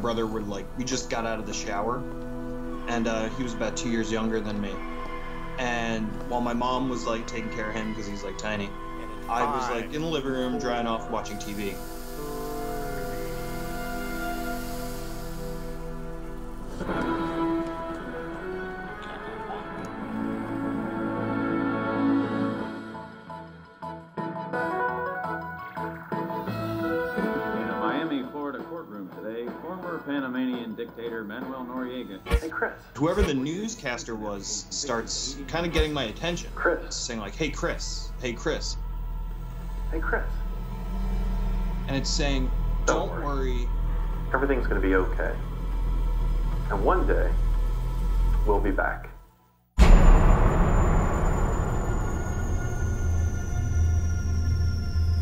brother were like, we just got out of the shower, and uh, he was about two years younger than me. And while my mom was like taking care of him because he's like tiny, I was like in the living room drying off watching TV. Whoever the newscaster was starts kind of getting my attention, Chris. saying like, "Hey Chris, hey Chris," Hey, Chris. and it's saying, Don't "Don't worry. worry, Everything's gonna be okay. And one day, we'll be back.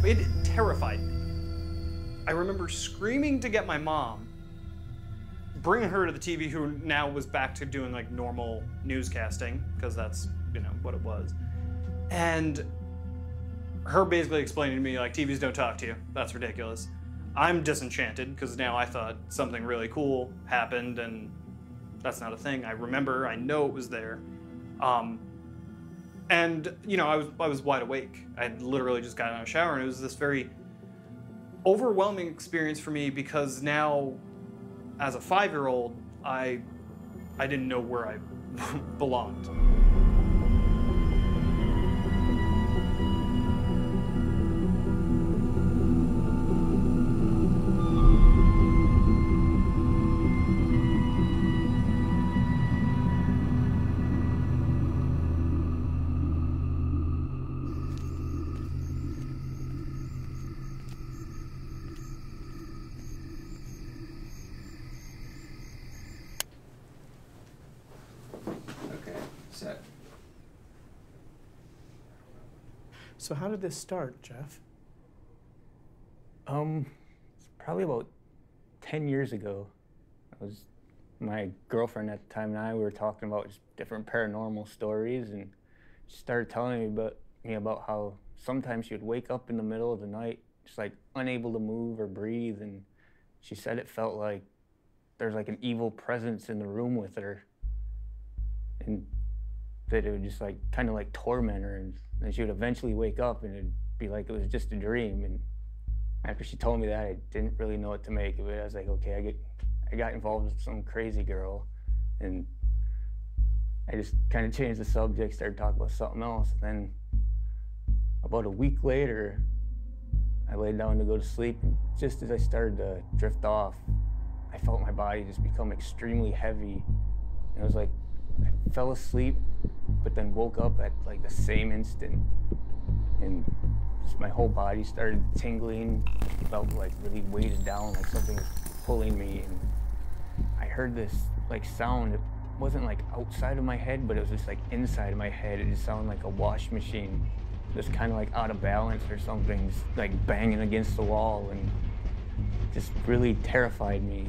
It terrified me. I remember screaming to get my mom, bringing her to the TV, who now was back to doing like normal newscasting, because that's, you know, what it was. And her basically explaining to me, like, TVs don't talk to you. That's ridiculous. I'm disenchanted because now I thought something really cool happened, and that's not a thing. I remember, I know it was there. Um, and you know, I was I was wide awake. I had literally just gotten out of shower, and it was this very overwhelming experience for me because now, as a five-year-old, I I didn't know where I belonged. So how did this start, Jeff? Um, it's probably about 10 years ago. I was my girlfriend at the time and I we were talking about just different paranormal stories and she started telling me about me about how sometimes she would wake up in the middle of the night just like unable to move or breathe and she said it felt like there's like an evil presence in the room with her and that it would just like kind of like torment her and then she would eventually wake up and it'd be like it was just a dream and after she told me that I didn't really know what to make of it. I was like, okay, I get I got involved with some crazy girl and I just kind of changed the subject, started talking about something else. then about a week later, I laid down to go to sleep. And just as I started to drift off, I felt my body just become extremely heavy. And it was like I fell asleep, but then woke up at like the same instant. And my whole body started tingling, felt like really weighted down, like something was pulling me. And I heard this like sound. It wasn't like outside of my head, but it was just like inside of my head. It just sounded like a wash machine, just kind of like out of balance or something, just like banging against the wall, and just really terrified me.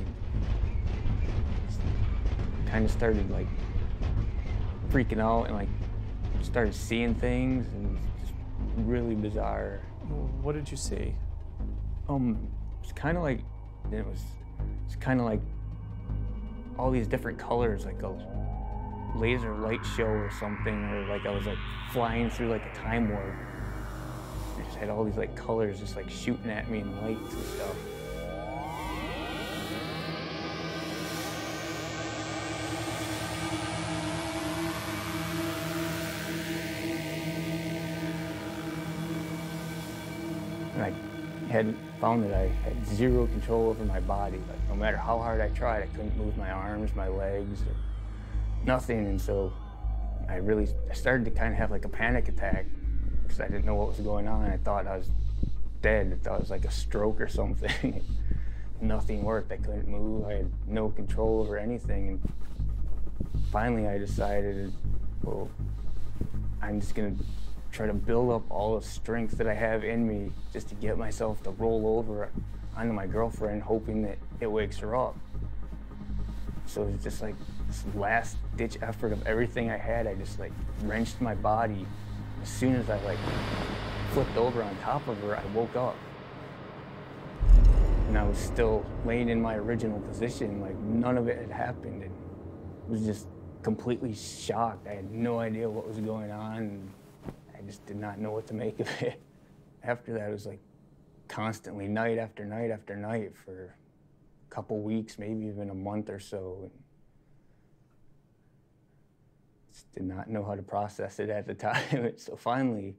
Kind of started like freaking out and like started seeing things and just really bizarre. What did you see? Um, it's kind of like it was. It's kind of like all these different colors, like a laser light show or something, or like I was like flying through like a time warp. I just had all these like colors just like shooting at me and lights and stuff. Had found that I had zero control over my body. Like no matter how hard I tried, I couldn't move my arms, my legs, or nothing. And so I really I started to kind of have like a panic attack because I didn't know what was going on. I thought I was dead. I thought it was like a stroke or something. Nothing worked. I couldn't move. I had no control over anything. And finally, I decided, well, I'm just gonna try to build up all the strength that I have in me just to get myself to roll over onto my girlfriend, hoping that it wakes her up. So it's just like this last ditch effort of everything I had. I just like wrenched my body. As soon as I like flipped over on top of her, I woke up. and I was still laying in my original position, like none of it had happened, and was just completely shocked. I had no idea what was going on. I just did not know what to make of it. After that, it was like constantly, night after night after night for a couple weeks, maybe even a month or so. Just did not know how to process it at the time. so finally,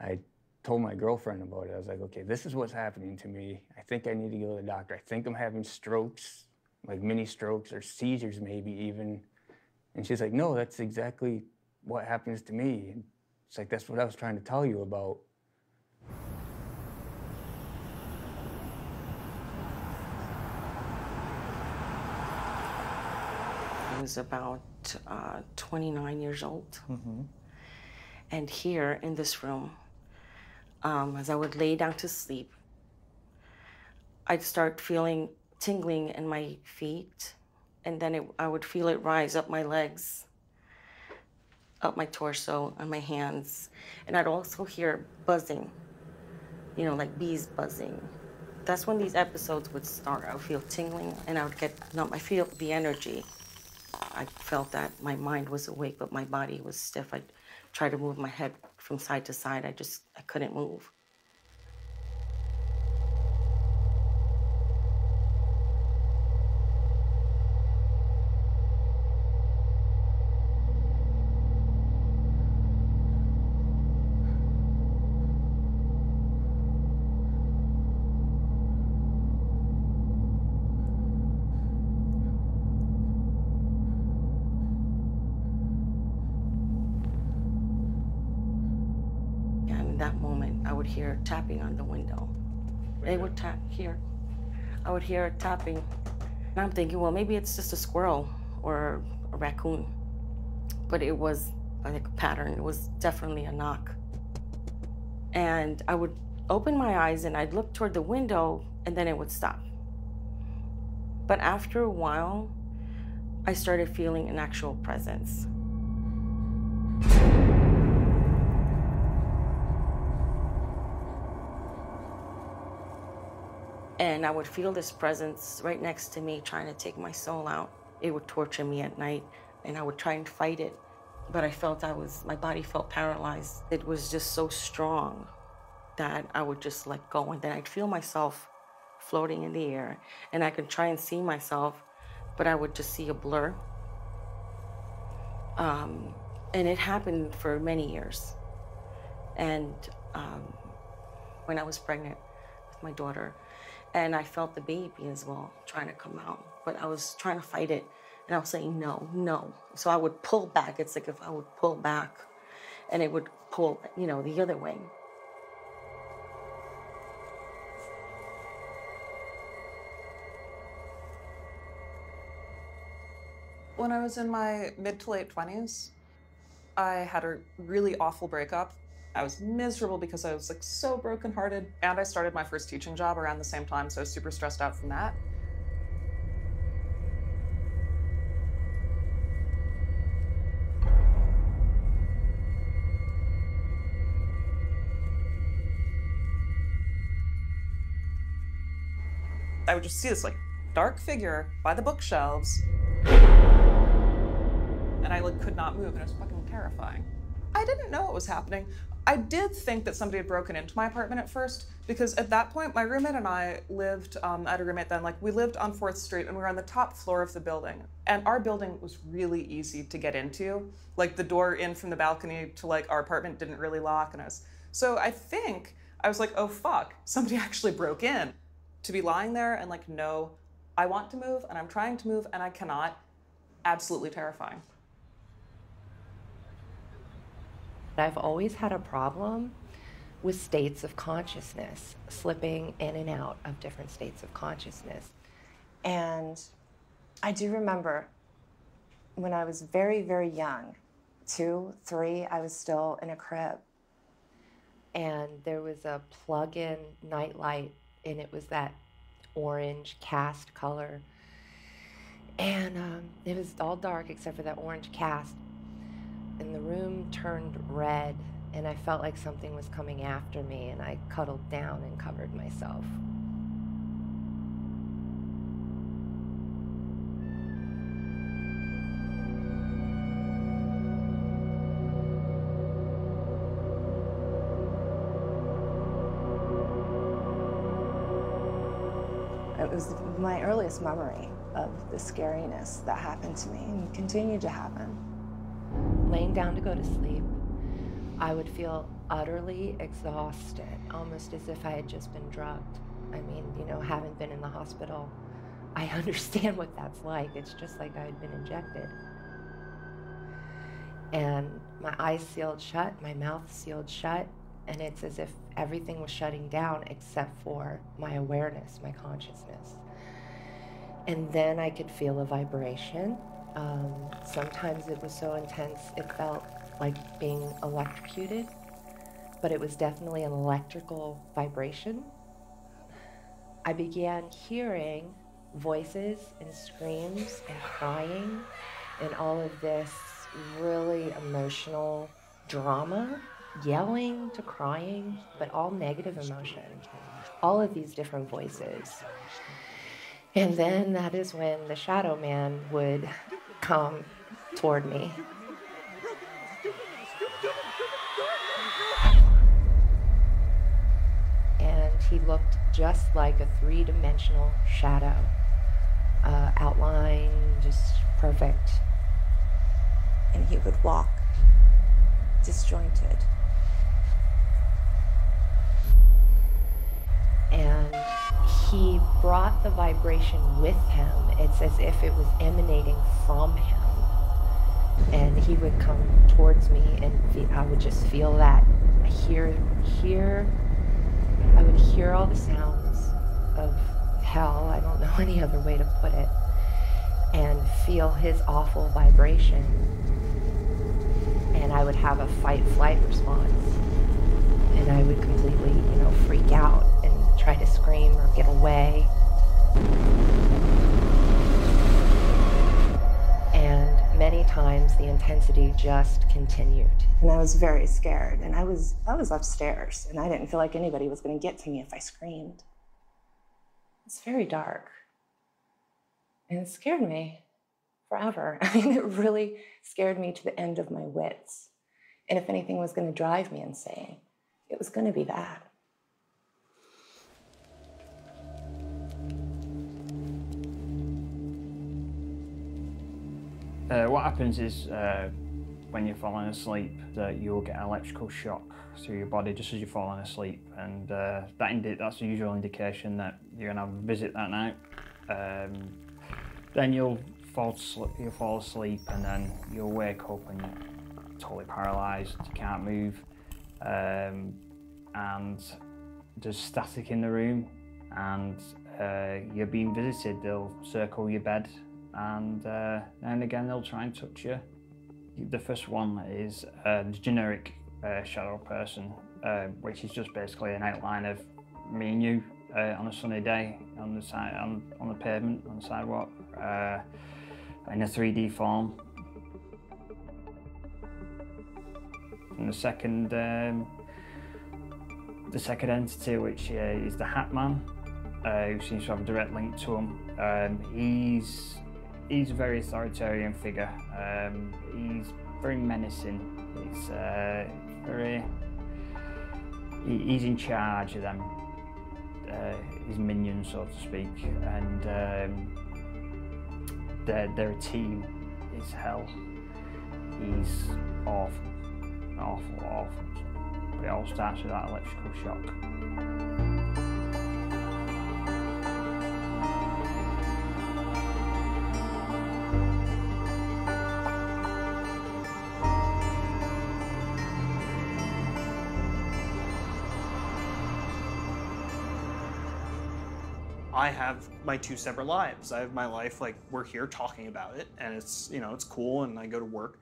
I told my girlfriend about it. I was like, okay, this is what's happening to me. I think I need to go to the doctor. I think I'm having strokes, like mini strokes or seizures, maybe even. And she's like, no, that's exactly what happens to me. It's like, that's what I was trying to tell you about. I was about uh, 29 years old. And here in this room, um, as I would lay down to sleep, I'd start feeling tingling in my feet, and then it, I would feel it rise up my legs, up my torso, and my hands. And I'd also hear buzzing, you know, like bees buzzing. That's when these episodes would start. I would feel tingling, and I would get numb. I feel the energy. I felt that my mind was awake, but my body was stiff. I tried to move my head from side to side. I just I couldn't move. And in that moment, I would hear tapping on the window. They would tap here. Hear it tapping. And I'm thinking, well, maybe it's just a squirrel or a raccoon. But it was like a pattern. It was definitely a knock. And I would open my eyes and I'd look toward the window and then it would stop. But after a while, I started feeling an actual presence. And I would feel this presence right next to me trying to take my soul out. It would torture me at night, and I would try and fight it. But I felt I was, my body felt paralyzed. It was just so strong that I would just let go. And then I'd feel myself floating in the air, and I could try and see myself, but I would just see a blur. Um, and it happened for many years. And um, when I was pregnant with my daughter, and I felt the baby as well trying to come out, but I was trying to fight it, and I was saying no, no. So I would pull back. It's like if I would pull back, and it would pull, you know, the other way. When I was in my mid to late 20s, I had a really awful breakup. I was miserable because I was like so brokenhearted, and I started my first teaching job around the same time, so I was super stressed out from that. I would just see this like dark figure by the bookshelves and I like could not move, and it was fucking terrifying. I didn't know what was happening. I did think that somebody had broken into my apartment at first because at that point, my roommate and I lived um, at a roommate then. Like we lived on Fourth Street, and we were on the top floor of the building. And our building was really easy to get into. Like the door in from the balcony to like our apartment didn't really lock, and I was so I think I was like, oh fuck, somebody actually broke in. To be lying there and like, no, I want to move, and I'm trying to move, and I cannot. Absolutely terrifying. I've always had a problem with states of consciousness, slipping in and out of different states of consciousness. And I do remember when I was very, very young, two, three, I was still in a crib. And there was a plug in nightlight, and it was that orange cast color. And um, it was all dark except for that orange cast and the room turned red, and I felt like something was coming after me, and I cuddled down and covered myself. It was my earliest memory of the scariness that happened to me and continued to happen. Laying down to go to sleep, I would feel utterly exhausted, almost as if I had just been drugged. I mean, you know, having been in the hospital, I understand what that's like. It's just like I had been injected. And my eyes sealed shut, my mouth sealed shut, and it's as if everything was shutting down except for my awareness, my consciousness. And then I could feel a vibration. Um, sometimes it was so intense it felt like being electrocuted, but it was definitely an electrical vibration. I began hearing voices and screams and crying and all of this really emotional drama, yelling to crying, but all negative emotion, all of these different voices. And then that is when the shadow man would come toward me. And he looked just like a three dimensional shadow, uh, outline just perfect. And he would walk disjointed. And he brought the vibration with him. It's as if it was emanating from him. And he would come towards me, and I would just feel that. I hear, hear, I would hear all the sounds of hell. I don't know any other way to put it. And feel his awful vibration. And I would have a fight flight response. And I would completely, you know, freak out try to scream or get away. And many times the intensity just continued. And I was very scared. And I was I was upstairs and I didn't feel like anybody was gonna get to me if I screamed. It's very dark. And it scared me forever. I mean, it really scared me to the end of my wits. And if anything was going to drive me insane, it was going to be that. Uh, what happens is uh, when you're falling asleep that you'll get an electrical shock through your body just as you're falling asleep and uh, that indi- that's the usual indication that you're going to have a visit that night. Um, then you'll fall, asleep, you'll fall asleep and then you'll wake up and you're totally paralysed, you can't move um, and there's static in the room and uh, you're being visited. They'll circle your bed and uh, and again they'll try and touch you. The first one is the generic uh, shadow person, uh, which is just basically an outline of me and you uh, on a sunny day on the side on, on the pavement on the sidewalk uh, in a 3D form. And the second um, the second entity, which uh, is the Hat Man, who seems to have a direct link to him. Um, he's he's a very authoritarian figure. Um, he's very menacing. He's uh, very he, he's in charge of them, uh, his minions, so to speak, and um, they're they're a team. It's hell. He's awful, awful, awful. But it all starts with that electrical shock. I have my two separate lives. I have my life like we're here talking about it and it's, you know, it's cool and I go to work.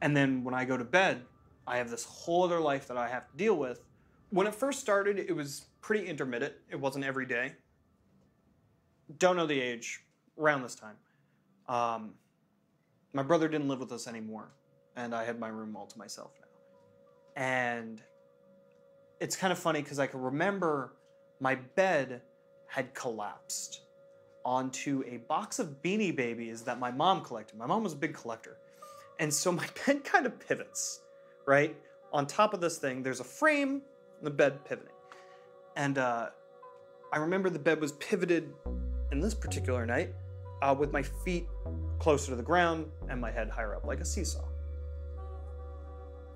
And then when I go to bed, I have this whole other life that I have to deal with. When it first started, it was pretty intermittent. It wasn't every day. Don't know the age, around this time. Um, my brother didn't live with us anymore, and I had my room all to myself now. And it's kind of funny because I can remember my bed had collapsed onto a box of beanie babies that my mom collected. My mom was a big collector. And so my bed kind of pivots, right? On top of this thing, there's a frame, and the bed pivoting. And uh, I remember the bed was pivoted in this particular night uh, with my feet closer to the ground and my head higher up like a seesaw.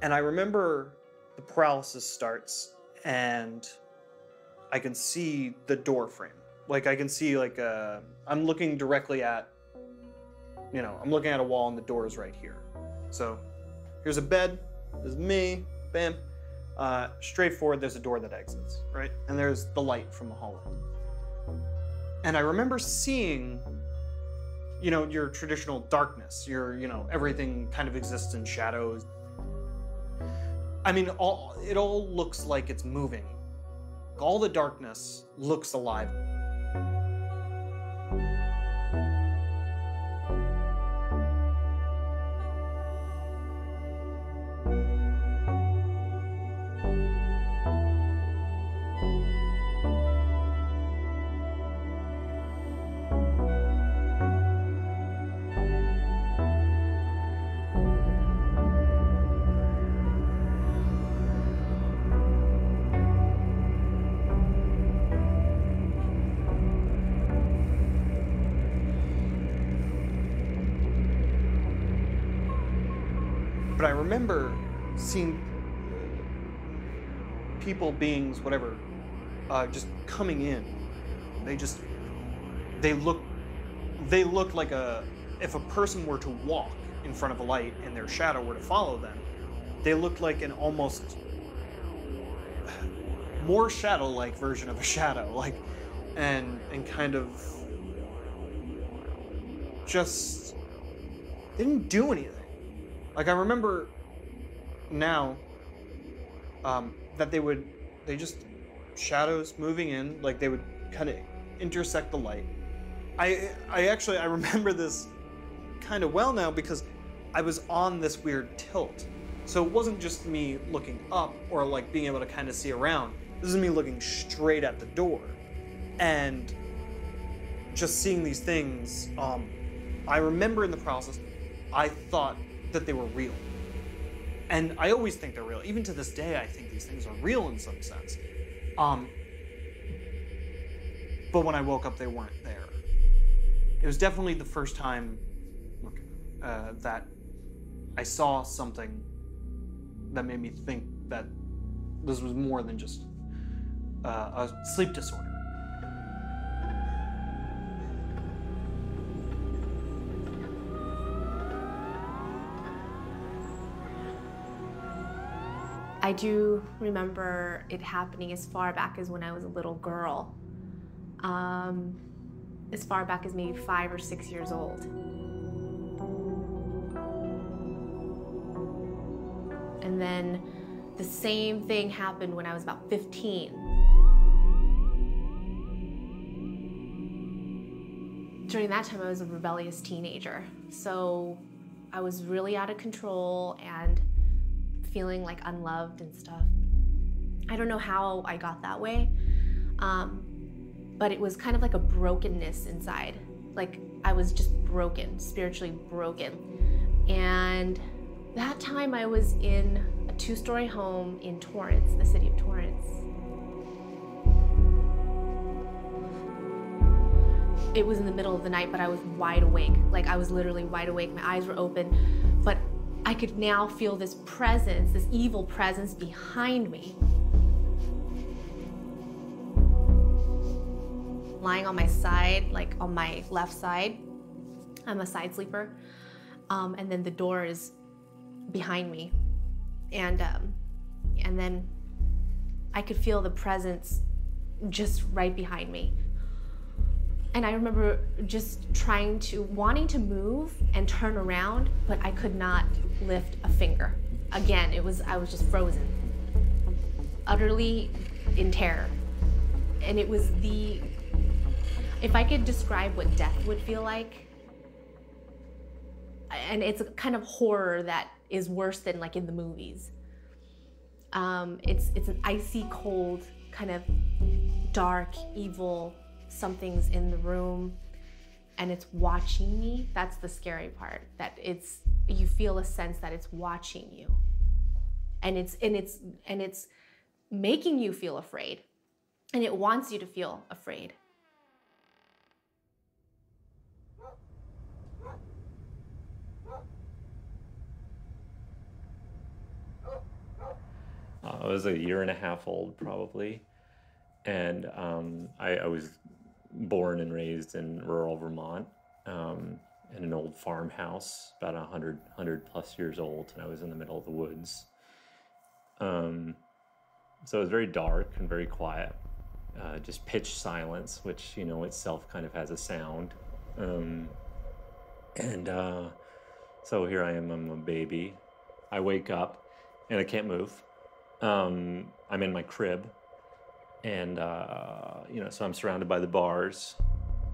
And I remember the paralysis starts and I can see the door frame. Like I can see like uh, I'm looking directly at, you know, I'm looking at a wall and the door is right here. So here's a bed, there's me, bam. Uh, straight forward, there's a door that exits, right? And there's the light from the hallway. And I remember seeing, you know, your traditional darkness, your, you know, everything kind of exists in shadows. I mean, all it all looks like it's moving. All the darkness looks alive. Remember seeing people, beings, whatever, uh, just coming in. They just, they look, they look like a, if a person were to walk in front of a light and their shadow were to follow them, they looked like an almost more shadow-like version of a shadow, like, and and kind of just didn't do anything. Like I remember now um, that they would they just shadows moving in, like they would kind of intersect the light. I I actually I remember this kind of well now because I was on this weird tilt. So it wasn't just me looking up or like being able to kind of see around. This is me looking straight at the door and just seeing these things. Um, I remember in the process, I thought that they were real. And I always think they're real. Even to this day, I think these things are real in some sense. Um, but when I woke up, they weren't there. It was definitely the first time uh, that I saw something that made me think that this was more than just uh, a sleep disorder. I do remember it happening as far back as when I was a little girl. Um, as far back as maybe five or six years old. And then the same thing happened when I was about 15. During that time, I was a rebellious teenager. So I was really out of control and feeling like unloved and stuff. I don't know how I got that way, um, but it was kind of like a brokenness inside. Like I was just broken, spiritually broken. And that time I was in a two story home in Torrance, the city of Torrance. It was in the middle of the night, but I was wide awake. Like I was literally wide awake. My eyes were open, I could now feel this presence, this evil presence behind me. Lying on my side, like on my left side, I'm a side sleeper. Um, and then the door is behind me. And, um, and then I could feel the presence just right behind me. And I remember just trying to, wanting to move and turn around, but I could not lift a finger. Again, it was, I was just frozen, utterly in terror. And it was the, if I could describe what death would feel like, and it's a kind of horror that is worse than like in the movies. Um, it's, it's an icy cold, kind of dark, evil, something's in the room and it's watching me, that's the scary part. That it's you feel a sense that it's watching you. And it's and it's and it's making you feel afraid. And it wants you to feel afraid. Uh, I was a year and a half old probably, and um, I, I, was born and raised in rural Vermont um, in an old farmhouse, about 100, 100 plus years old, and I was in the middle of the woods. Um, so it was very dark and very quiet, uh, just pitch silence, which, you know, itself kind of has a sound. Um, and uh, so here I am, I'm a baby. I wake up and I can't move. Um, I'm in my crib and uh, you know so i'm surrounded by the bars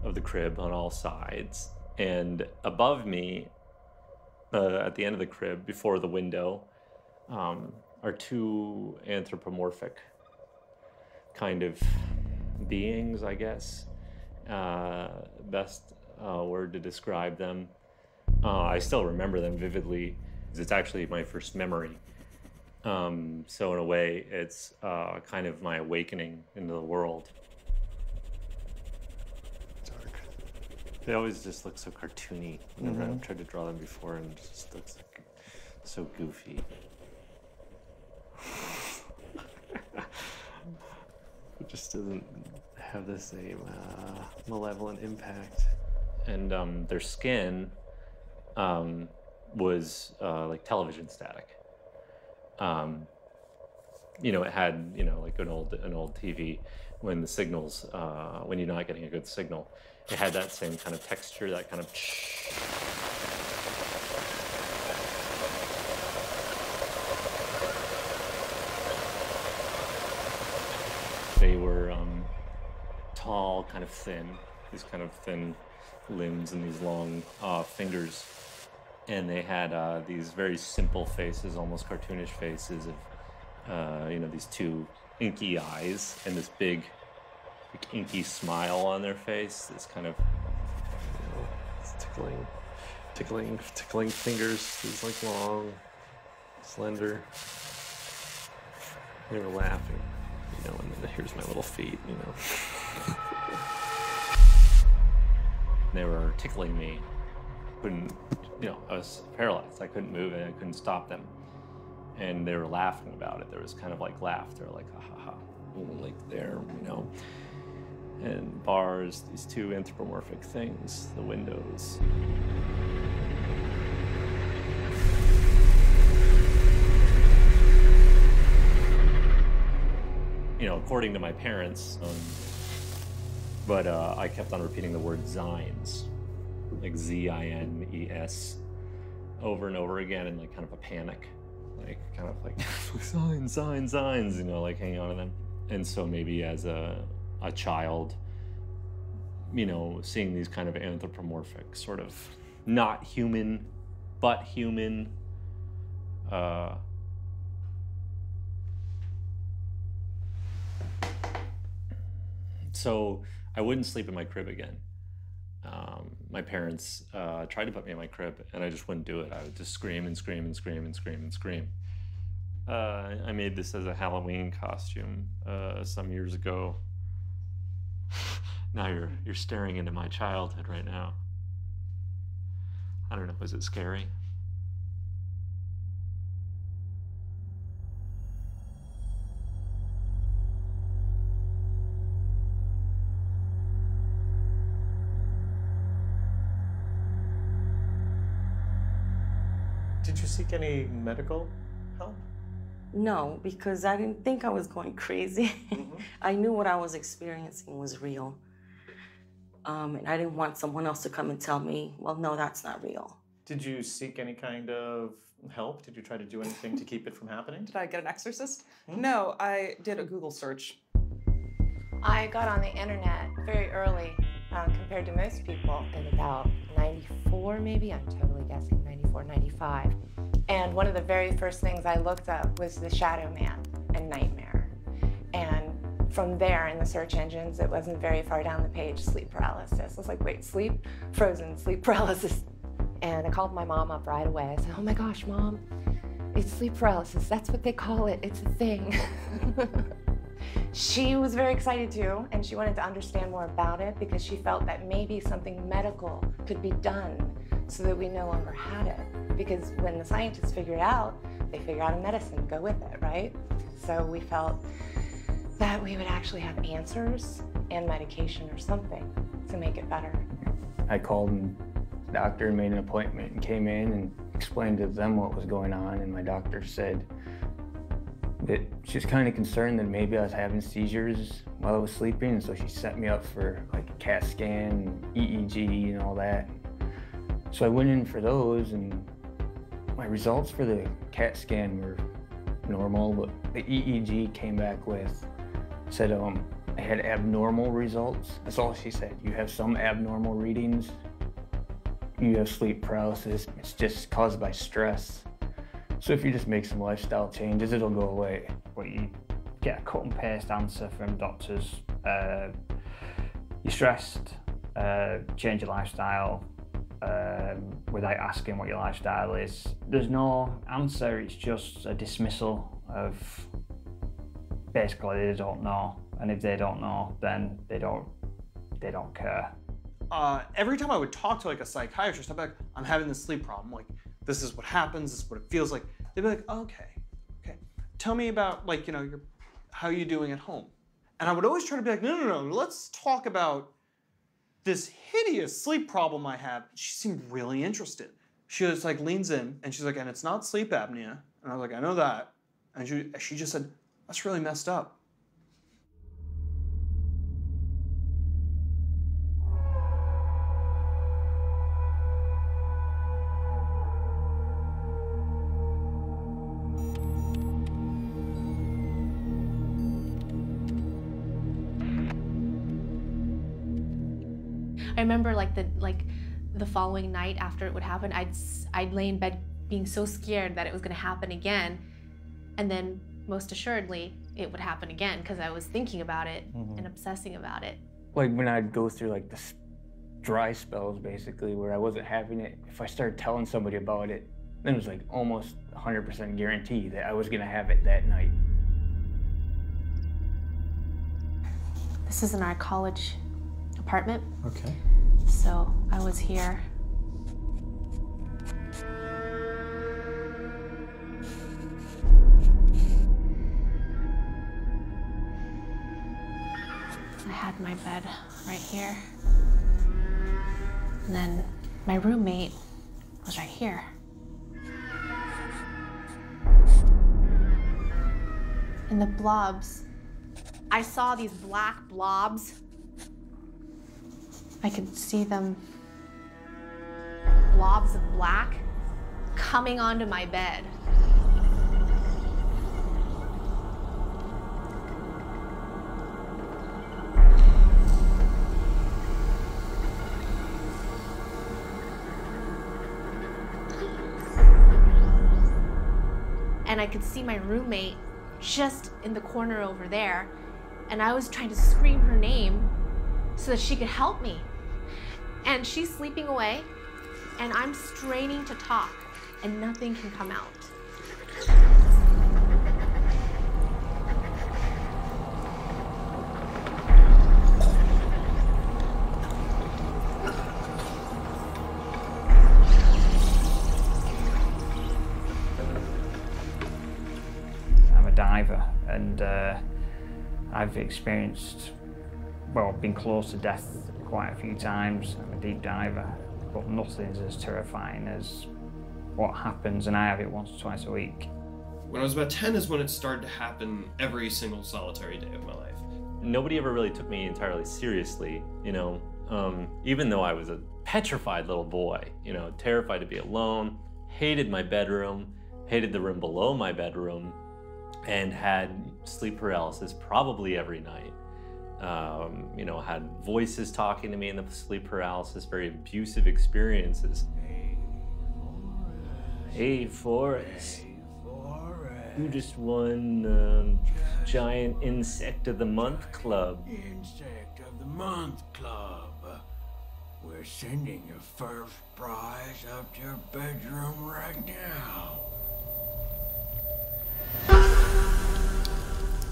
of the crib on all sides. And above me uh, at the end of the crib before the window um, are two anthropomorphic kind of beings i guess. Uh, best uh, word to describe them. Uh, i still remember them vividly it's actually my first memory um, so in a way, it's uh, kind of my awakening into the world. Dark. They always just look so cartoony. Whenever Mhm. I've tried to draw them before, and it just looks like so goofy. it just doesn't have the same uh, malevolent impact. And um, their skin um, was uh, like television static um, you know, it had you know like an old an old TV when the signals uh, when you're not getting a good signal, it had that same kind of texture, that kind of. They were um, tall, kind of thin, these kind of thin limbs and these long uh, fingers and they had uh, these very simple faces, almost cartoonish faces of, uh, you know, these two inky eyes and this big, like, inky smile on their face. This kind of you know, tickling, tickling, tickling fingers. These like long, slender. They were laughing, you know, and then here's my little feet, you know. they were tickling me couldn't, you know, I was paralyzed. I couldn't move and I couldn't stop them. And they were laughing about it. There was kind of like laughter, like, ha ha ha, like there, you know. And bars, these two anthropomorphic things, the windows. You know, according to my parents, um, but uh, I kept on repeating the word Zines like Z I N E S over and over again in like kind of a panic. Like kind of like signs, signs, signs, you know, like hanging on to them. And so maybe as a a child, you know, seeing these kind of anthropomorphic, sort of not human, but human uh so I wouldn't sleep in my crib again um, my parents uh, tried to put me in my crib, and I just wouldn't do it. I would just scream and scream and scream and scream and scream. Uh, I made this as a Halloween costume uh, some years ago. now you're you're staring into my childhood right now. I don't know. Was it scary? Seek any medical help? No, because I didn't think I was going crazy. Mm-hmm. I knew what I was experiencing was real. Um, and I didn't want someone else to come and tell me, well, no, that's not real. Did you seek any kind of help? Did you try to do anything to keep it from happening? Did I get an exorcist? No, I did a Google search. I got on the internet very early uh, compared to most people in about 94, maybe. I'm totally guessing 94, 95. And one of the very first things I looked up was the Shadow Man and Nightmare. And from there in the search engines, it wasn't very far down the page, sleep paralysis. I was like, wait, sleep? Frozen, sleep paralysis. And I called my mom up right away. I said, oh my gosh, mom, it's sleep paralysis. That's what they call it. It's a thing. she was very excited too, and she wanted to understand more about it because she felt that maybe something medical could be done so that we no longer had it. because when the scientists figure it out, they figure out a medicine go with it, right? So we felt that we would actually have answers and medication or something to make it better. I called and the doctor and made an appointment and came in and explained to them what was going on. And my doctor said that she was kind of concerned that maybe I was having seizures while I was sleeping. And so she set me up for like a CAT scan, EEG, and all that. So I went in for those, and my results for the CAT scan were normal, but the EEG came back with said um I had abnormal results. That's all she said. You have some abnormal readings. You have sleep paralysis. It's just caused by stress. So if you just make some lifestyle changes, it'll go away. But you get a cut and paste answer from doctors. Uh, you're stressed. Uh, change your lifestyle um, without asking what your lifestyle is. There's no answer. It's just a dismissal of basically they don't know, and if they don't know, then they don't they don't care. Uh, every time I would talk to like a psychiatrist, I'd be like, I'm having this sleep problem. Like, this is what happens. This is what it feels like. They'd be like, okay, okay. Tell me about like you know your how are you doing at home. And I would always try to be like, no, no, no. Let's talk about this hideous sleep problem I have. She seemed really interested. She was like leans in and she's like, and it's not sleep apnea. And I was like, I know that. And she, she just said, that's really messed up. I remember like the like the following night after it would happen, I'd s- I'd lay in bed being so scared that it was going to happen again, and then most assuredly it would happen again because I was thinking about it Mhm. and obsessing about it. Like when I'd go through like the dry spells basically where I wasn't having it, if I started telling somebody about it, then it was like almost 100% guarantee that I was gonna have it that night. This is in our college apartment, Okay. So I was here. I had my bed right here. And then my roommate was right here. And the blobs, I saw these black blobs. I could see them, blobs of black, coming onto my bed. and I could see my roommate just in the corner over there. And I was trying to scream her name so that she could help me. And she's sleeping away, and I'm straining to talk, and nothing can come out. I'm a diver, and uh, I've experienced, well, I've been close to death quite a few times. I'm a deep diver, but nothing's as terrifying as what happens, and I have it once or twice a week. When I was about 10 is when it started to happen every single solitary day of my life. Nobody ever really took me entirely seriously, you know, um, even though I was a petrified little boy, you know, terrified to be alone, hated my bedroom, hated the room below my bedroom, and had sleep paralysis probably every night. Um, you know, had voices talking to me in the sleep paralysis, very abusive experiences. Hey, Forrest. You just won um, Giant Insect of the Month Club. Insect of the Month Club. We're sending your first prize up to your bedroom right now.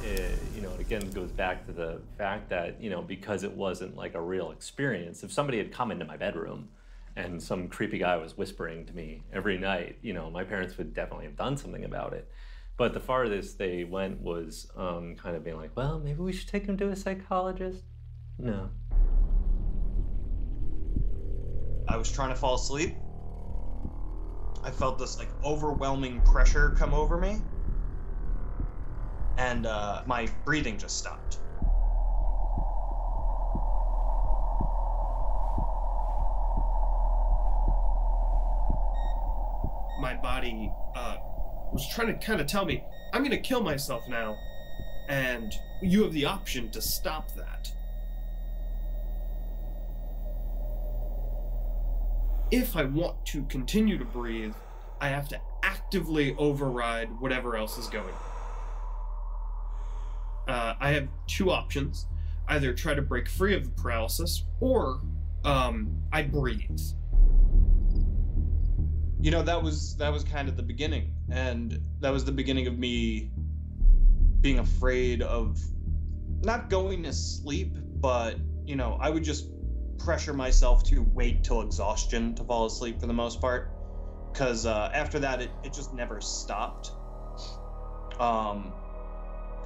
It, you know, it again goes back to the fact that, you know, because it wasn't like a real experience, if somebody had come into my bedroom and some creepy guy was whispering to me every night. You know, my parents would definitely have done something about it. But the farthest they went was um, kind of being like, well, maybe we should take him to a psychologist. No. I was trying to fall asleep. I felt this like overwhelming pressure come over me, and uh, my breathing just stopped. My body uh, was trying to kind of tell me, I'm going to kill myself now. And you have the option to stop that. If I want to continue to breathe, I have to actively override whatever else is going on. Uh, I have two options either try to break free of the paralysis or um, I breathe. You know, that was that was kind of the beginning, and that was the beginning of me being afraid of not going to sleep, but you know, I would just pressure myself to wait till exhaustion to fall asleep for the most part, because uh, after that, it, it just never stopped. Um,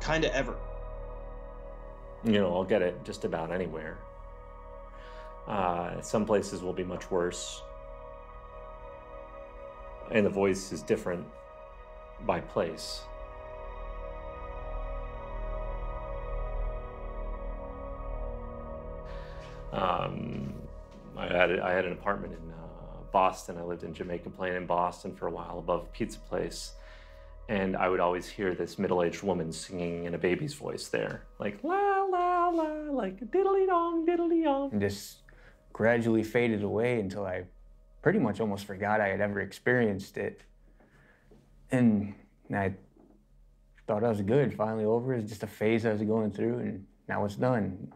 kind of ever. You know, I'll get it just about anywhere. Uh, some places will be much worse. And the voice is different by place. Um, I had I had an apartment in uh, Boston. I lived in Jamaica Plain in Boston for a while above pizza place, and I would always hear this middle-aged woman singing in a baby's voice there, like la la la, like diddly dong diddly dong. and just gradually faded away until I pretty much almost forgot I had ever experienced it. And I thought I was good, finally over. It was just a phase I was going through, and now it's done.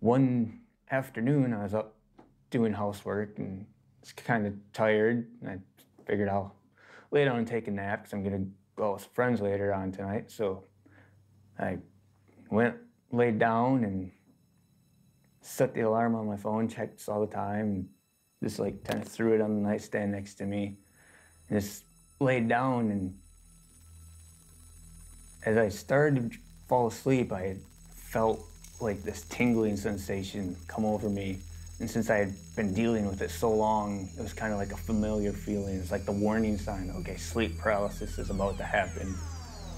One afternoon, I was up doing housework and was kind of tired, and I figured I'll lay down and take a nap because I'm gonna go with friends later on tonight. So I went, laid down, and set the alarm on my phone, checked all the time, and just like kind of threw it on the nightstand next to me, and just laid down. And as I started to fall asleep, I felt like this tingling sensation come over me. And since I had been dealing with it so long, it was kind of like a familiar feeling. It's like the warning sign, okay, sleep paralysis is about to happen.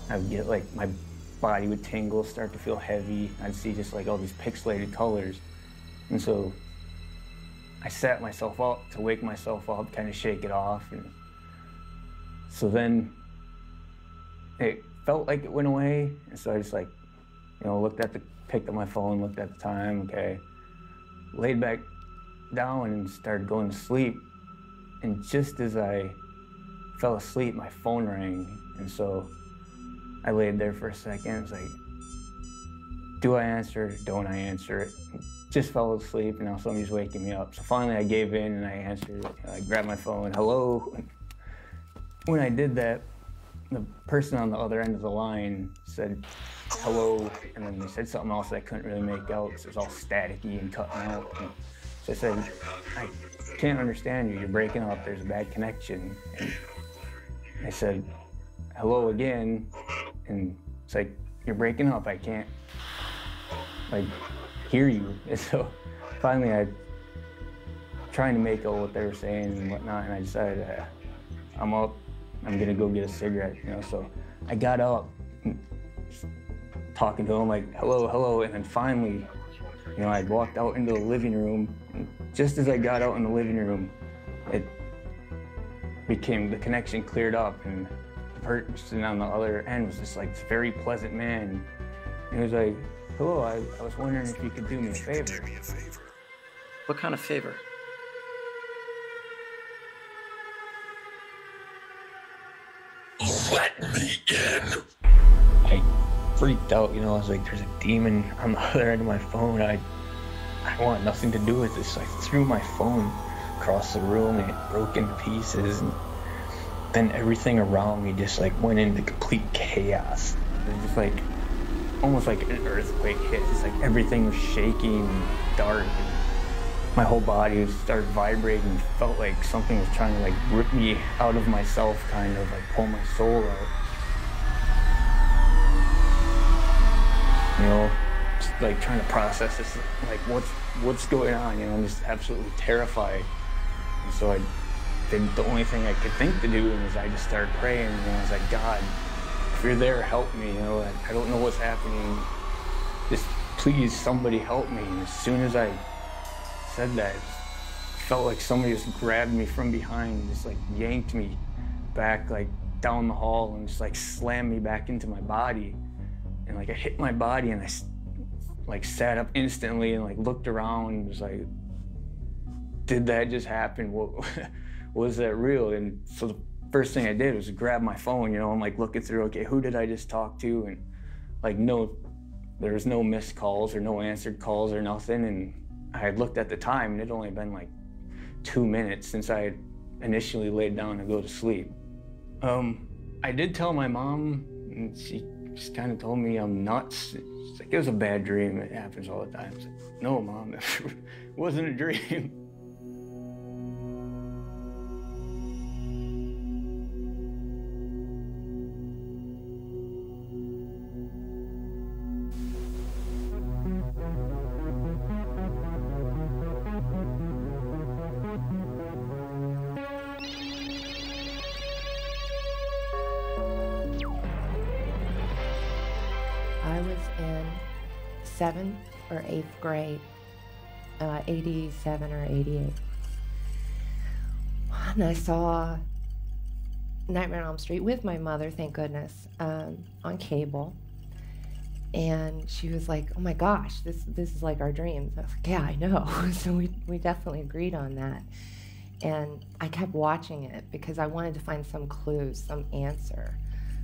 I would get like my body would tingle, start to feel heavy. I'd see just like all these pixelated colors. And so I sat myself up to wake myself up, kind of shake it off. And so then it felt like it went away. And so I just like, you know, looked at the, picked up my phone, looked at the time, okay. Laid back down and started going to sleep. And just as I fell asleep, my phone rang. And so I laid there for a second. It's like, do I answer? Don't I answer it? Just fell asleep, and now somebody's waking me up. So finally, I gave in and I answered. I grabbed my phone. Hello. When I did that, the person on the other end of the line said hello, and then they said something else I couldn't really make out because it was all staticky and cutting out. And I said, I can't understand you. You're breaking up. There's a bad connection. And they said, hello again, and it's like you're breaking up. I can't like hear you. And so finally, I trying to make out what they were saying and whatnot, and I decided uh, I'm up. I'm gonna go get a cigarette, you know. So I got up, talking to him like hello, hello, and then finally, you know, I walked out into the living room. And just as I got out in the living room, it became the connection cleared up and the person on the other end was just like this very pleasant man. And he was like, hello, I, I was wondering if you could do me a favor. What kind of favor? Let me in. Freaked out, you know, I was like, there's a demon on the other end of my phone. I I want nothing to do with this. So I threw my phone across the room and it broke into pieces and then everything around me just like went into complete chaos. It was just like almost like an earthquake hit. It's like everything was shaking and dark. And my whole body started vibrating. Felt like something was trying to like rip me out of myself, kind of like pull my soul out. You know, just like trying to process this, like what's what's going on. You know, I'm just absolutely terrified. And so I, the, the only thing I could think to do is I just started praying. Know, I was like, God, if you're there, help me. You know, I, I don't know what's happening. Just please, somebody help me. And as soon as I said that, felt like somebody just grabbed me from behind, and just like yanked me back, like down the hall, and just like slammed me back into my body. And like I hit my body, and I like sat up instantly and like looked around, and was like, did that just happen? What was that real? And so the first thing I did was grab my phone. You know, I'm like looking through. Okay, who did I just talk to? And like no, there was no missed calls or no answered calls or nothing. And I had looked at the time, and it only been like two minutes since I had initially laid down to go to sleep. Um, I did tell my mom, and she just kind of told me I'm nuts. She's like, it was a bad dream. It happens all the time. Like, no, mom, it wasn't a dream. Grade, uh, 87 or 88. And I saw Nightmare on Elm Street with my mother, thank goodness, um, on cable. And she was like, "Oh my gosh, this this is like our dreams." I was like, "Yeah, I know." so we we definitely agreed on that. And I kept watching it because I wanted to find some clues, some answer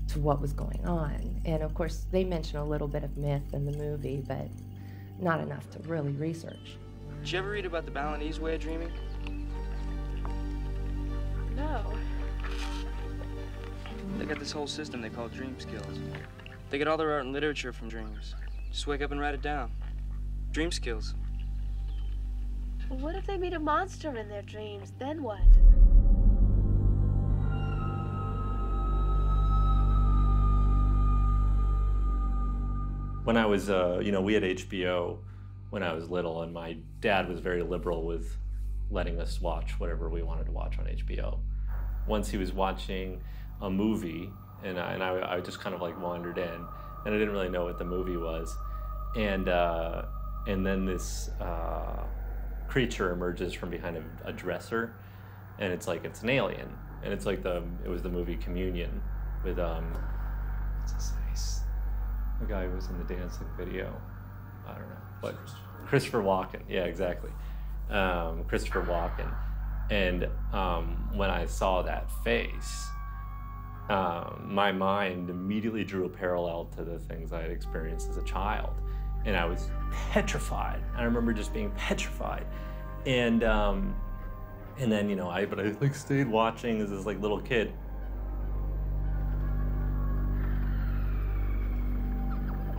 to what was going on. And of course, they mention a little bit of myth in the movie, but not enough to really research. Did you ever read about the Balinese way of dreaming? No. They got this whole system they call dream skills. They get all their art and literature from dreams. Just wake up and write it down. Dream skills. What if they meet a monster in their dreams? Then what? When I was, uh, you know, we had HBO when I was little, and my dad was very liberal with letting us watch whatever we wanted to watch on HBO. Once he was watching a movie, and I, and I, I just kind of like wandered in, and I didn't really know what the movie was, and uh, and then this uh, creature emerges from behind a, a dresser, and it's like it's an alien, and it's like the it was the movie Communion with um, what's his face? The guy who was in the dancing video. I don't know, but Christopher Walken. Yeah, exactly. Um, Christopher Walken. And um, when I saw that face, um, my mind immediately drew a parallel to the things I had experienced as a child, and I was petrified. I remember just being petrified, and um, and then you know I but I like stayed watching as this like little kid.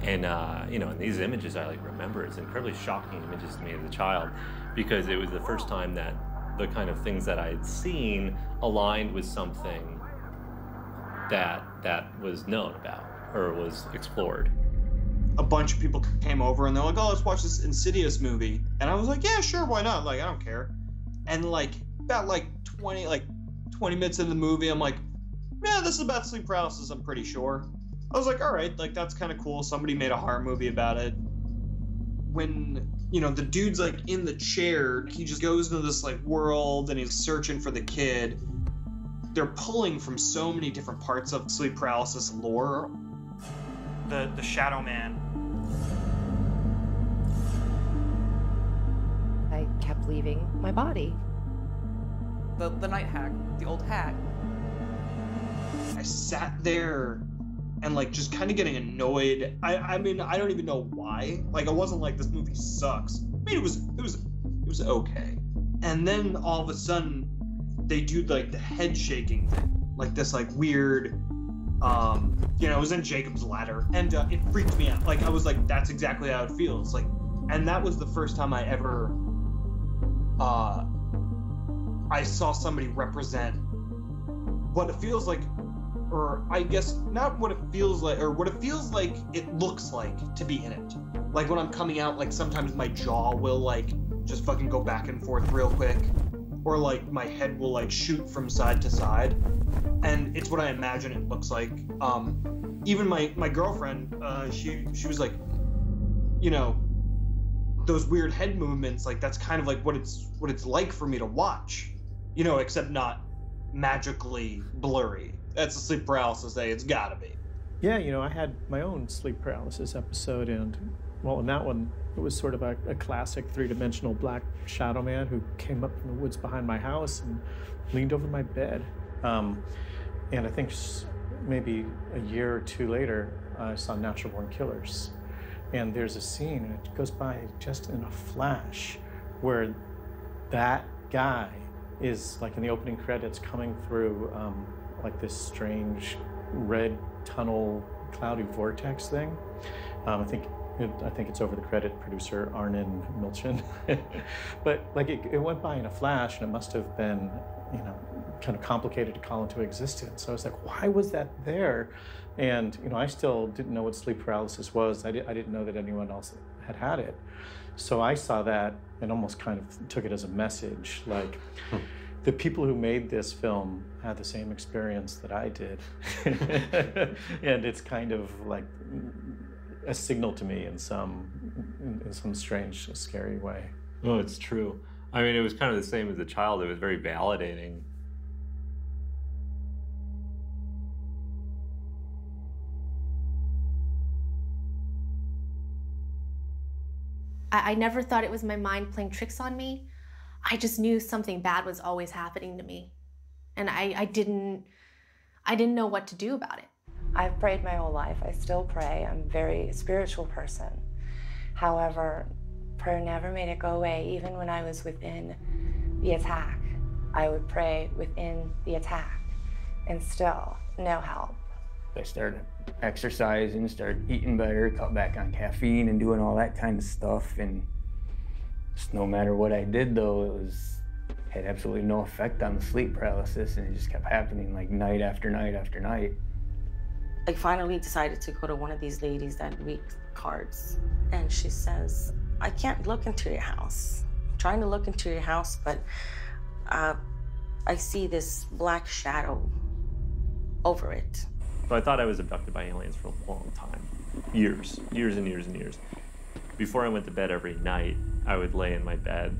And uh, you know, and these images I like remember as incredibly shocking images to me as a child, because it was the first time that the kind of things that I had seen aligned with something that that was known about or was explored. a bunch of people came over and they're like, "Oh, let's watch this Insidious movie," and I was like, "Yeah, sure, why not? Like, I don't care." And like about like twenty like twenty minutes into the movie, I'm like, "Yeah, this is about sleep paralysis. I'm pretty sure." I was like, "All right, like that's kind of cool. Somebody made a horror movie about it." When you know the dude's like in the chair, he just goes into this like world and he's searching for the kid. They're pulling from so many different parts of sleep paralysis lore The the Shadow Man. I kept leaving my body. The the night hag, the old hag. I sat there and like just kind of getting annoyed. I I mean I don't even know why. Like I wasn't like this movie sucks. I mean it was it was it was okay. And then all of a sudden they do like the head shaking thing, like this like weird. Um, you know, it was in Jacob's Ladder, and uh, it freaked me out. Like I was like, that's exactly how it feels. Like, and that was the first time I ever uh, I saw somebody represent what it feels like, or I guess not what it feels like, or what it feels like it looks like to be in it. Like when I'm coming out, like sometimes my jaw will like just fucking go back and forth real quick, or like my head will like shoot from side to side, and it's what I imagine it looks like. Um, even my my girlfriend, uh, she she was like, you know, those weird head movements, like that's kind of like what it's what it's like for me to watch, you know, except not magically blurry. That's a sleep paralysis day. It's gotta be. Yeah, you know, I had my own sleep paralysis episode, and well, in that one, it was sort of a, a classic three dimensional black shadow man who came up from the woods behind my house and leaned over my bed. Um, and I think maybe a year or two later, I saw Natural Born Killers. And there's a scene, and it goes by just in a flash, where that guy is like in the opening credits coming through um, like this strange red tunnel cloudy vortex thing. Um, I think it, I think it's over the credit producer Arnon Milchan, but like it, it went by in a flash, and it must have been you know kind of complicated to call into existence. So I was like, why was that there? And you know, I still didn't know what sleep paralysis was. I, di- I didn't know that anyone else had had it. So I saw that and almost kind of took it as a message, like the people who made this film had the same experience that I did, and it's kind of like a signal to me in some in, in some strange, scary way. Oh, it's true. I mean, it was kind of the same as a child. It was very validating. I, I never thought it was my mind playing tricks on me. I just knew something bad was always happening to me. And I, I didn't I didn't know what to do about it. I've prayed my whole life. I still pray. I'm a very spiritual person. However, prayer never made it go away. Even when I was within the attack, I would pray within the attack, and still no help. I started exercising, started eating better, cut back on caffeine and doing all that kind of stuff. And just no matter what I did, though, it was had absolutely no effect on the sleep paralysis, and it just kept happening like night after night after night. I finally decided to go to one of these ladies that read cards. And she says, I can't look into your house. I'm trying to look into your house, but uh, I see this black shadow over it. So I thought I was abducted by aliens for a long time. Years, years and years and years. Before I went to bed every night, I would lay in my bed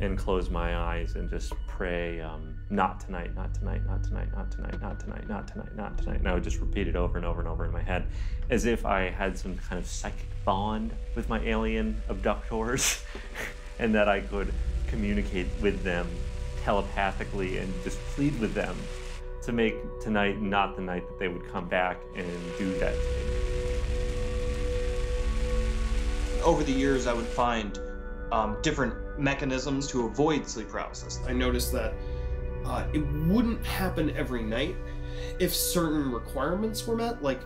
and close my eyes and just pray, um, not tonight, not tonight, not tonight, not tonight, not tonight, not tonight, not tonight. And I would just repeat it over and over and over in my head as if I had some kind of psychic bond with my alien abductors and that I could communicate with them telepathically and just plead with them to make tonight not the night that they would come back and do that to me. Over the years, I would find um, different mechanisms to avoid sleep paralysis. I noticed that uh, it wouldn't happen every night if certain requirements were met. Like,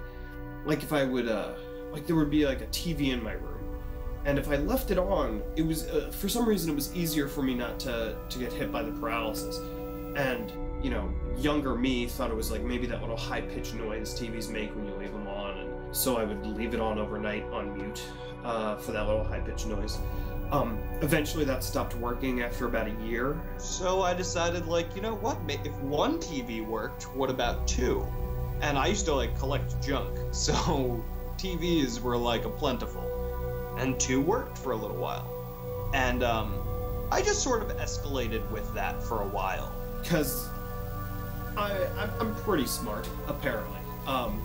like if I would, uh, like there would be like a TV in my room, and if I left it on, it was uh, for some reason it was easier for me not to to get hit by the paralysis. And you know, younger me thought it was like maybe that little high pitched noise TVs make when you leave them on, and so I would leave it on overnight on mute uh, for that little high pitched noise. Um, eventually, that stopped working after about a year. So I decided, like, you know what? If one TV worked, what about two? And I used to like collect junk, so TVs were like a plentiful, and two worked for a little while, and um, I just sort of escalated with that for a while. I I'm, I'm pretty smart apparently. Um,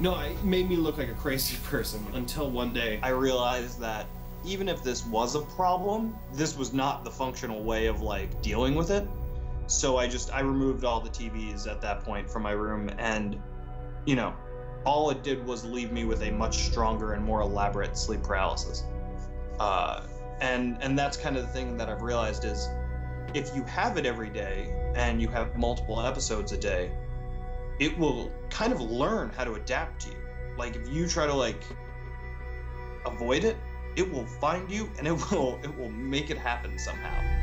no, it made me look like a crazy person until one day I realized that even if this was a problem, this was not the functional way of like dealing with it. So I just I removed all the TVs at that point from my room and you know, all it did was leave me with a much stronger and more elaborate sleep paralysis. Uh, and and that's kind of the thing that I've realized is if you have it every day and you have multiple episodes a day, it will kind of learn how to adapt to you. Like if you try to like avoid it, it will find you and it will it will make it happen somehow.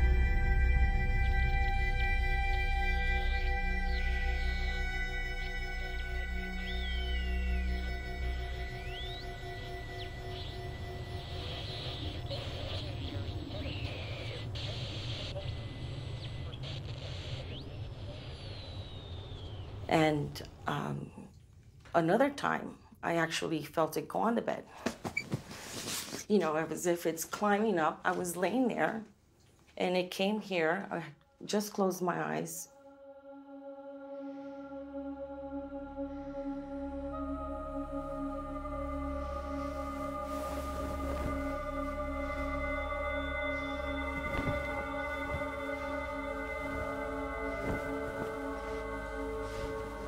And um, another time, I actually felt it go on the bed. You know, as if it's climbing up. I was laying there and it came here. I just closed my eyes.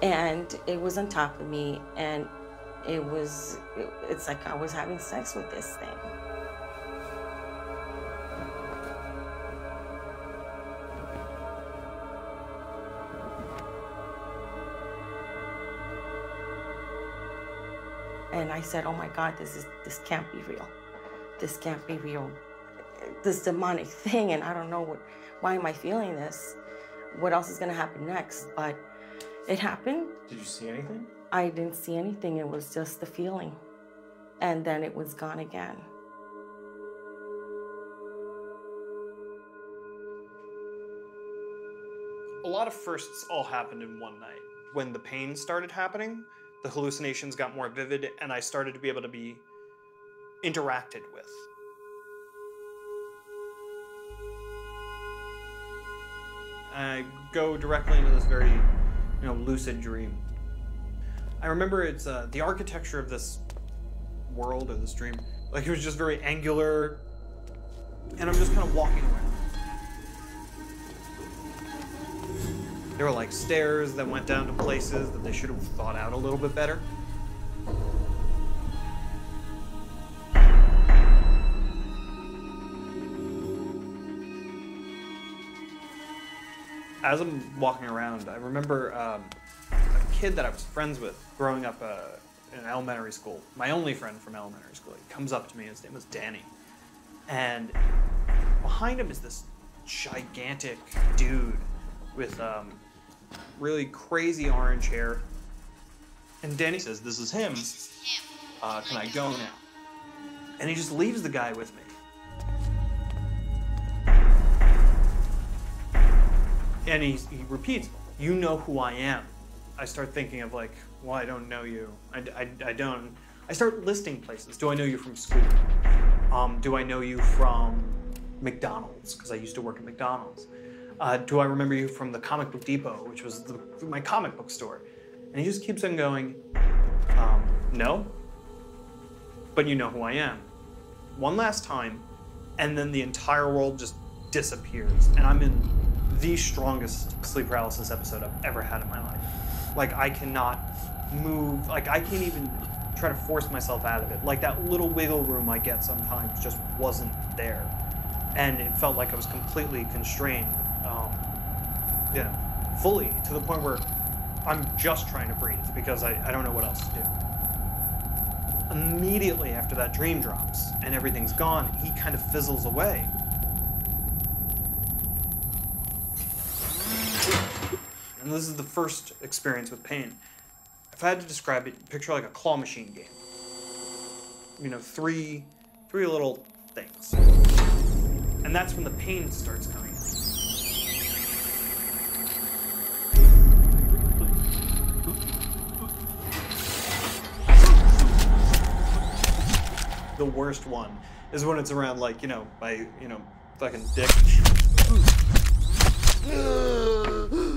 And it was on top of me, and it was it's like I was having sex with this thing. And I said, "Oh my God, this is this can't be real. This can't be real. This demonic thing, and I don't know what. Why am I feeling this? What else is gonna happen next?" But it happened. Did you see anything? I didn't see anything. It was just the feeling, and then it was gone again. a lot of firsts all happened in one night. When the pain started happening, the hallucinations got more vivid, and I started to be able to be interacted with. I go directly into this very, you know, lucid dream. I remember it's uh, the architecture of this world or this dream. Like it was just very angular, and I'm just kind of walking around. There were like stairs that went down to places that they should have thought out a little bit better. As I'm walking around, I remember um, a kid that I was friends with growing up uh, in elementary school. My only friend from elementary school. He comes up to me. His name was Danny, and behind him is this gigantic dude with um, really crazy orange hair. And Danny says, This is him. Uh, can I go now? And he just leaves the guy with me. And he, he repeats, You know who I am. I start thinking of, like, Well, I don't know you. I, I, I don't. I start listing places. Do I know you from school? Um, do I know you from McDonald's? Because I used to work at McDonald's. Uh, do I remember you from the Comic Book Depot, which was the, my comic book store? And he just keeps on going, um, no, but you know who I am. One last time, and then the entire world just disappears. And I'm in the strongest sleep paralysis episode I've ever had in my life. Like, I cannot move, like, I can't even try to force myself out of it. Like, that little wiggle room I get sometimes just wasn't there. And it felt like I was completely constrained um, you know, fully to the point where I'm just trying to breathe because I, I don't know what else to do. Immediately after that dream drops and everything's gone, he kind of fizzles away. And this is the first experience with pain. If I had to describe it, picture like a claw machine game. You know, three three little things. And that's when the pain starts coming in. the worst one is when it's around like you know my you know fucking dick.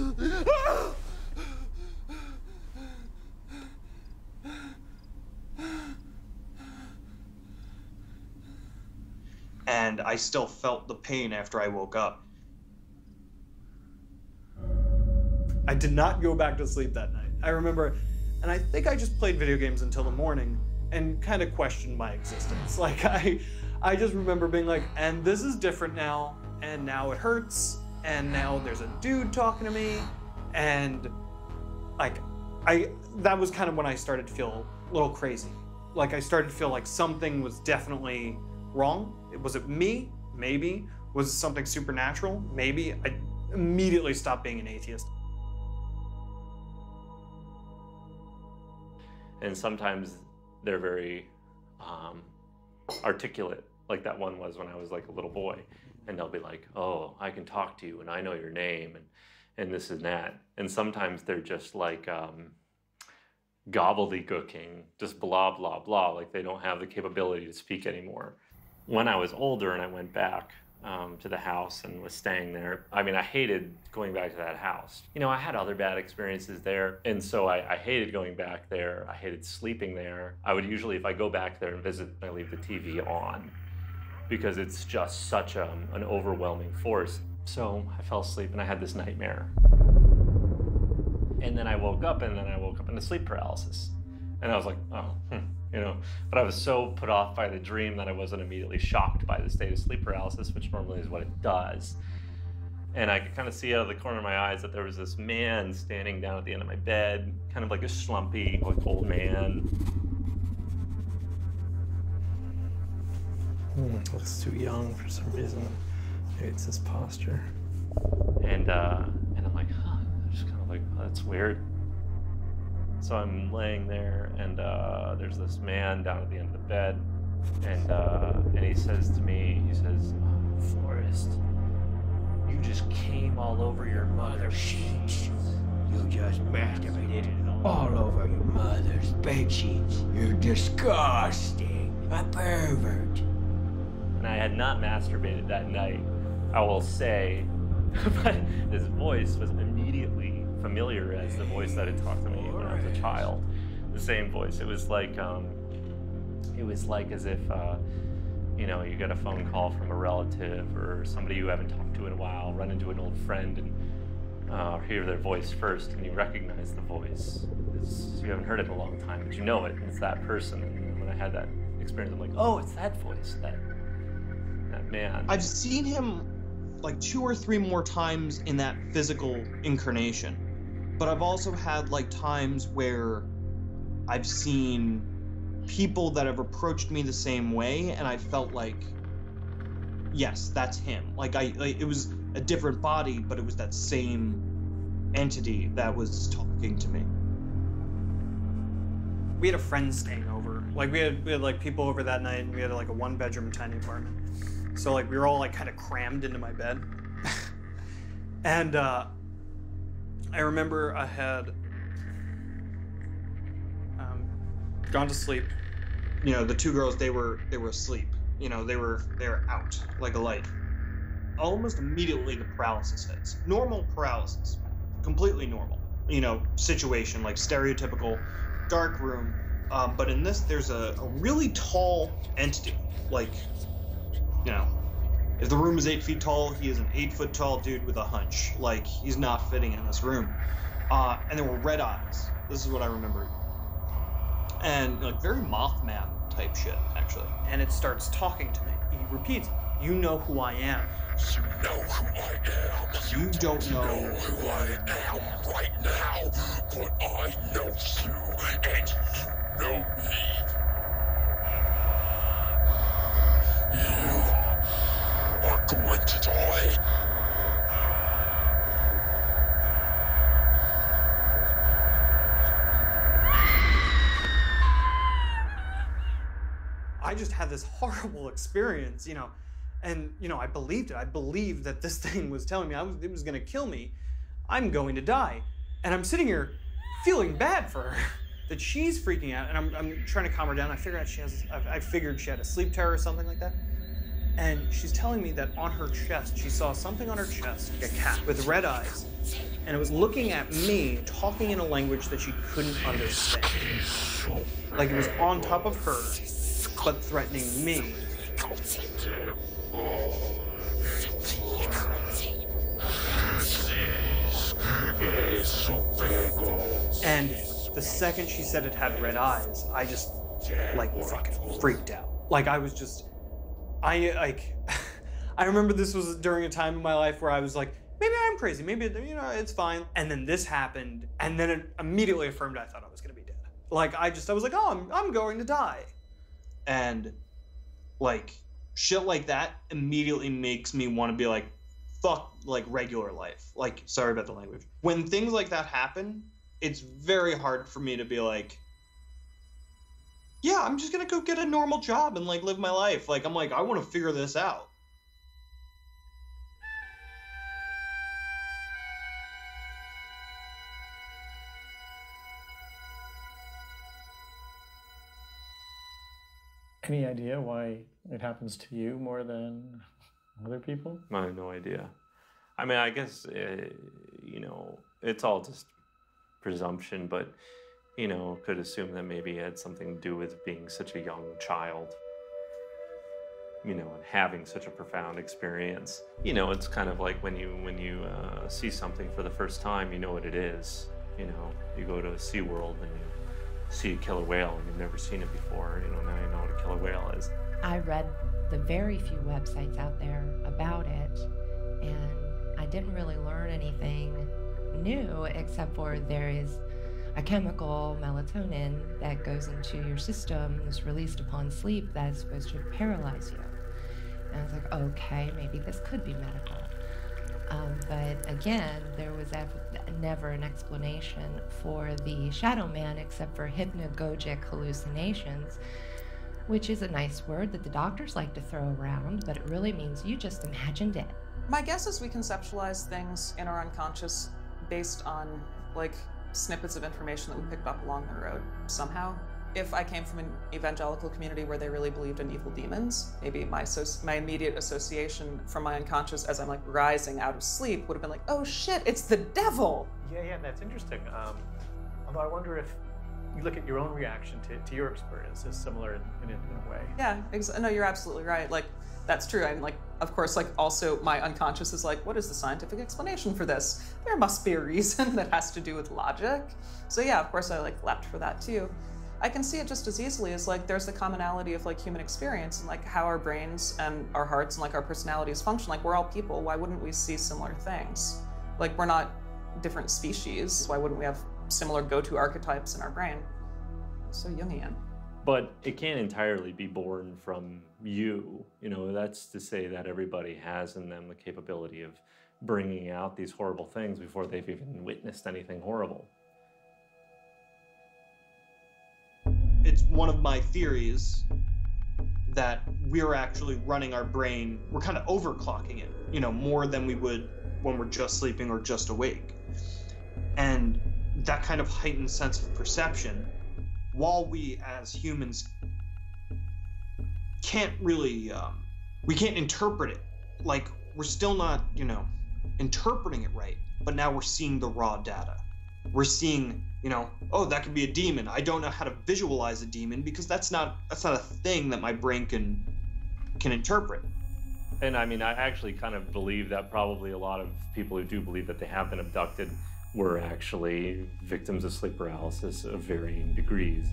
And I still felt the pain after I woke up. I did not go back to sleep that night. I remember, and I think I just played video games until the morning and kind of questioned my existence. Like I, I just remember being like, and this is different now, and now it hurts, and now there's a dude talking to me, and like, I that was kind of when I started to feel a little crazy. Like I started to feel like something was definitely wrong. Was it me? Maybe. Was it something supernatural? Maybe. I immediately stopped being an atheist. and sometimes they're very um, articulate like that one was when i was like a little boy and they'll be like oh i can talk to you and i know your name and and this and that. And sometimes they're just like um, gobbledygooking, just blah, blah, blah, like they don't have the capability to speak anymore. When I was older and I went back um, to the house and was staying there, I mean, I hated going back to that house. You know, I had other bad experiences there, and so I, I hated going back there. I hated sleeping there. I would usually, if I go back there and visit, I leave the TV on because it's just such a, an overwhelming force. So I fell asleep and I had this nightmare. And then I woke up and then I woke up in a sleep paralysis. And I was like, oh, hmm, you know. But I was so put off by the dream that I wasn't immediately shocked by the state of sleep paralysis, which normally is what it does. And I could kind of see out of the corner of my eyes that there was this man standing down at the end of my bed, kind of like a slumpy, like old man. Hmm, looks too young for some reason. Maybe it's his posture. And uh, and I'm like, huh, just kind of like, oh, that's weird. So I'm laying there, and uh, there's this man down at the end of the bed, and uh, and he says to me, he says, oh, Forrest, you just came all over your mother sheets. You just masturbated all over your mother's bed sheets. You're disgusting. A pervert. And I had not masturbated that night, I will say, but his voice was immediately familiar as the voice that had talked to me I was a child. The same voice. It was like, um, it was like as if, uh, you know, you get a phone call from a relative or somebody you haven't talked to in a while, run into an old friend and uh, hear their voice first, and you recognize the voice. It's, you haven't heard it in a long time, but you know it, and it's that person. And when I had that experience, I'm like, oh, it's that voice, that that man. I've seen him like two or three more times in that physical incarnation. But I've also had like times where I've seen people that have approached me the same way and I felt like yes, that's him. Like I like, it was a different body, but it was that same entity that was talking to me. We had a friend staying over. Like we had we had like people over that night and we had like a one bedroom tiny apartment. So like we were all like kind of crammed into my bed. and uh, I remember I had um, gone to sleep. You know, the two girls they were they were asleep. You know, they were they were out like a light. Almost immediately the paralysis hits. Normal paralysis. Completely normal. You know, situation like stereotypical dark room. Um, but in this, there's a, a really tall entity, like you know, if the room is eight feet tall, he is an eight foot tall dude with a hunch. Like he's not fitting in this room. Uh, and there were red eyes. This is what I remember. And like very Mothman type shit, actually. And it starts talking to me. He repeats, "You know who I am." You know who I am. You don't know who I am right now, but I know you, and you know me. You are going to die. I just had this horrible experience, you know, and you know I believed it. I believed that this thing was telling me I was, it was going to kill me. I'm going to die, and I'm sitting here feeling bad for her that she's freaking out, and I'm, I'm trying to calm her down. I figured out she has I, I figured she had a sleep terror or something like that. And she's telling me that on her chest, she saw something on her chest, like a cat with red eyes, and it was looking at me, talking in a language that she couldn't understand. Like it was on top of her, but threatening me. And the second she said it had red eyes, I just like fucking freaked out. Like I was just, I like, I remember this was during a time in my life where I was like, maybe I'm crazy, maybe you know it's fine. And then this happened, and then it immediately affirmed I thought I was gonna be dead. Like I just, I was like, oh, I'm, I'm going to die. And like shit like that immediately makes me want to be like, fuck like regular life. Like sorry about the language. When things like that happen, it's very hard for me to be like yeah, I'm just gonna go get a normal job and like live my life. Like I'm like, I wanna figure this out. Any idea why it happens to you more than other people? I have no idea. I mean, I guess, eh, you know, it's all just presumption, but you know, could assume that maybe it had something to do with being such a young child, you know, and having such a profound experience. You know, it's kind of like when you, when you uh, see something for the first time, you know what it is. You know, you go to a SeaWorld and you see a killer whale and you've never seen it before, you know, now you know what a killer whale is. I read the very few websites out there about it, and I didn't really learn anything new except for there is a chemical, melatonin, that goes into your system, is released upon sleep, that's supposed to paralyze you. And I was like, okay, maybe this could be medical. Um, but again, there was ev- never an explanation for the shadow man except for hypnagogic hallucinations, which is a nice word that the doctors like to throw around, but it really means you just imagined it. My guess is we conceptualize things in our unconscious based on like snippets of information that we picked up along the road somehow. If I came from an evangelical community where they really believed in evil demons, maybe my my immediate association from my unconscious as I'm like rising out of sleep would have been like, oh shit, it's the devil. Yeah, yeah, that's interesting. Um, although I wonder if you look at your own reaction to, to your experience is similar in, in, in a way. Yeah, ex- no, you're absolutely right. Like, that's true. And like, of course, like also my unconscious is like, what is the scientific explanation for this? There must be a reason that has to do with logic. So yeah, of course, I like leapt for that too. I can see it just as easily as like there's the commonality of like human experience and like how our brains and our hearts and like our personalities function. Like we're all people. Why wouldn't we see similar things? Like we're not different species. Why wouldn't we have similar go-to archetypes in our brain? So Jungian. But it can't entirely be born from you. You know, that's to say that everybody has in them the capability of bringing out these horrible things before they've even witnessed anything horrible. It's one of my theories that we're actually running our brain, we're kind of overclocking it, you know, more than we would when we're just sleeping or just awake. And that kind of heightened sense of perception, while we as humans can't really, um, we can't interpret it. Like, we're still not, you know, interpreting it right, but now we're seeing the raw data. We're seeing, you know, oh, that could be a demon. I don't know how to visualize a demon because that's not that's not a thing that my brain can can interpret. And I mean, I actually kind of believe that probably a lot of people who do believe that they have been abducted were actually victims of sleep paralysis of varying degrees.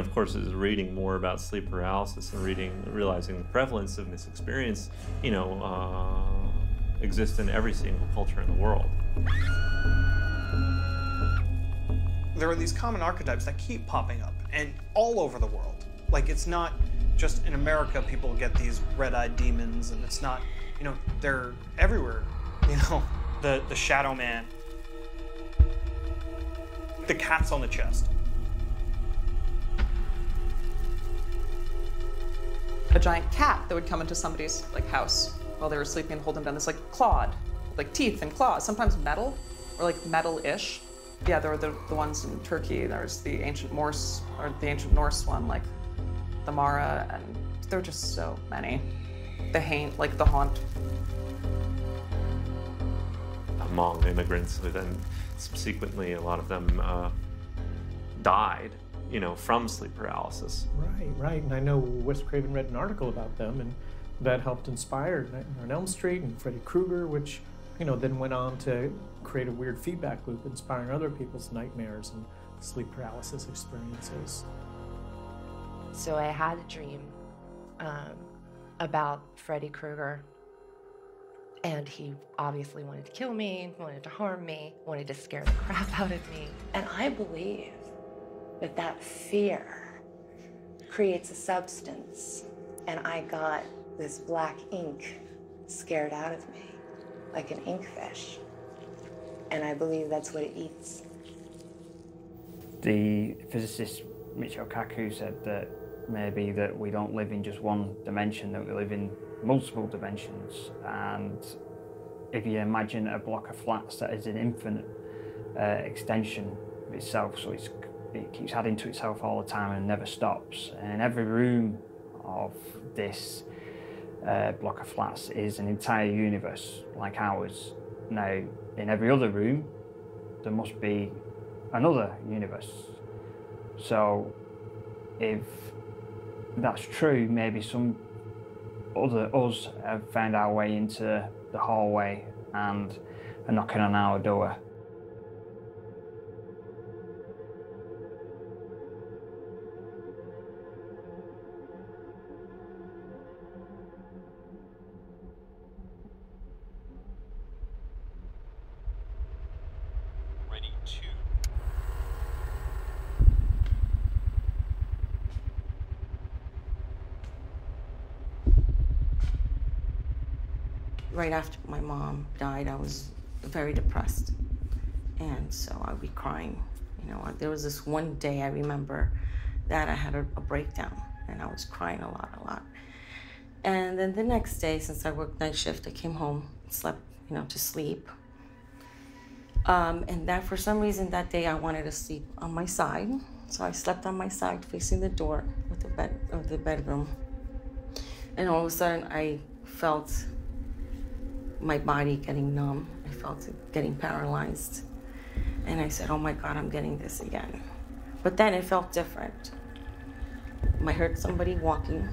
Of course, as reading more about sleep paralysis and reading, realizing the prevalence of this experience, you know, uh, exists in every single culture in the world. There are these common archetypes that keep popping up and all over the world. Like it's not just in America people get these red-eyed demons and it's not, you know, they're everywhere. You know, the the shadow man. The cats on the chest. A giant cat that would come into somebody's like house while they were sleeping and hold them down. This like clawed, like teeth and claws, sometimes metal or like metal-ish. Yeah, there were the, the ones in Turkey. There was the ancient Morse or the ancient Norse one, like the Mara, and there were just so many. The haunt, like the haunt. Hmong immigrants, who then subsequently, a lot of them uh, died, you know, from sleep paralysis. Right, right. And I know Wes Craven read an article about them, and that helped inspire Nightmare on Elm Street and Freddy Krueger, which, you know, then went on to create a weird feedback loop, inspiring other people's nightmares and sleep paralysis experiences. So I had a dream um, about Freddy Krueger. And he obviously wanted to kill me, wanted to harm me, wanted to scare the crap out of me. And I believe that that fear creates a substance. And I got this black ink scared out of me, like an inkfish. And I believe that's what it eats. The physicist Michio Kaku said that maybe that we don't live in just one dimension, that we live in multiple dimensions. And if you imagine a block of flats that is an infinite uh, extension of itself, so it's it keeps adding to itself all the time and never stops. And every room of this uh, block of flats is an entire universe like ours. Now, in every other room, there must be another universe. So, if that's true, maybe some other us have found our way into the hallway and are knocking on our door. Right after my mom died, I was very depressed. And so I'd be crying. You know, there was this one day I remember that I had a, a breakdown and I was crying a lot, a lot. And then the next day, since I worked night shift, I came home, slept, you know, to sleep. Um, and that for some reason that day I wanted to sleep on my side. So I slept on my side facing the door of the bed of the bedroom. And all of a sudden I felt my body getting numb. I felt it getting paralyzed. And I said, oh my God, I'm getting this again. But then it felt different. I heard somebody walking.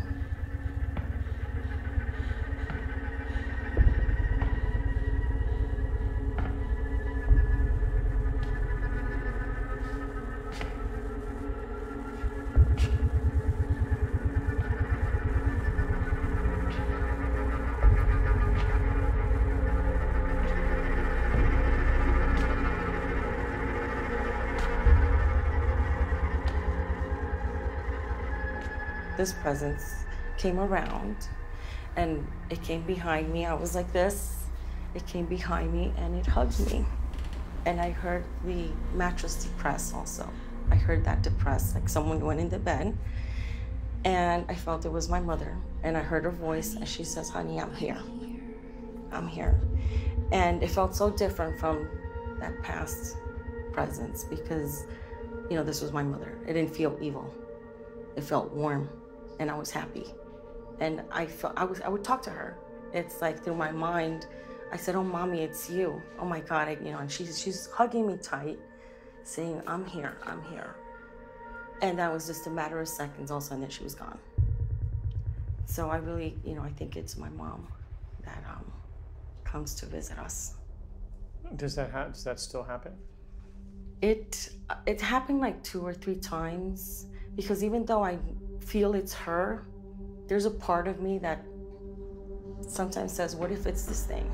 This presence came around and it came behind me. I was like this. It came behind me and it hugged me. And I heard the mattress depress also. I heard that depress, like someone went in the bed. And I felt it was my mother. And I heard her voice and she says, honey, I'm here. I'm here. And it felt so different from that past presence because, you know, this was my mother. It didn't feel evil. It felt warm and I was happy. And I felt I was I would talk to her. It's like through my mind, I said, "Oh, mommy, it's you. Oh my God, I, you know." And she's she's hugging me tight, saying, "I'm here. I'm here." And that was just a matter of seconds. All Also, and then she was gone. So I really, you know, I think it's my mom that um, comes to visit us. Does that ha- does that still happen? It it happened like two or three times because even though I feel it's her, there's a part of me that sometimes says, What if it's this thing?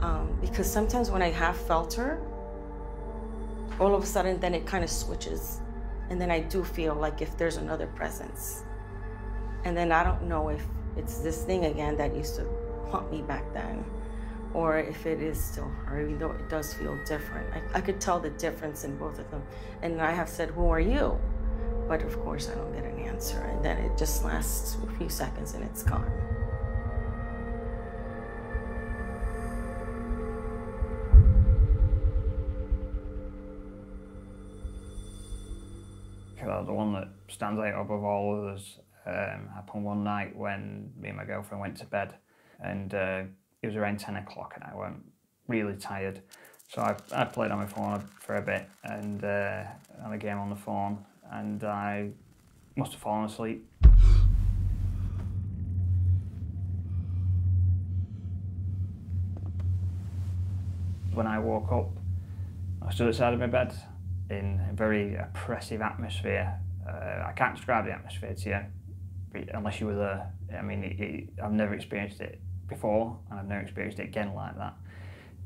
Um, because sometimes when I have felt her, all of a sudden then it kind of switches. And then I do feel like if there's another presence. And then I don't know if it's this thing again that used to haunt me back then, or if it is still her, even though it does feel different. I, I could tell the difference in both of them. And I have said, Who are you? But of course, I don't get an answer. And then it just lasts a few seconds and it's gone. the one that stands out above all others um, happened one night when me and my girlfriend went to bed, and uh, it was around 10 o'clock, and I went really tired. So I, I played on my phone for a bit and uh, on a game on the phone, and I must have fallen asleep. When I woke up, I stood outside of my bed in a very oppressive atmosphere. Uh, I can't describe the atmosphere to you unless you were there. I mean, it, it, I've never experienced it before, and I've never experienced it again like that.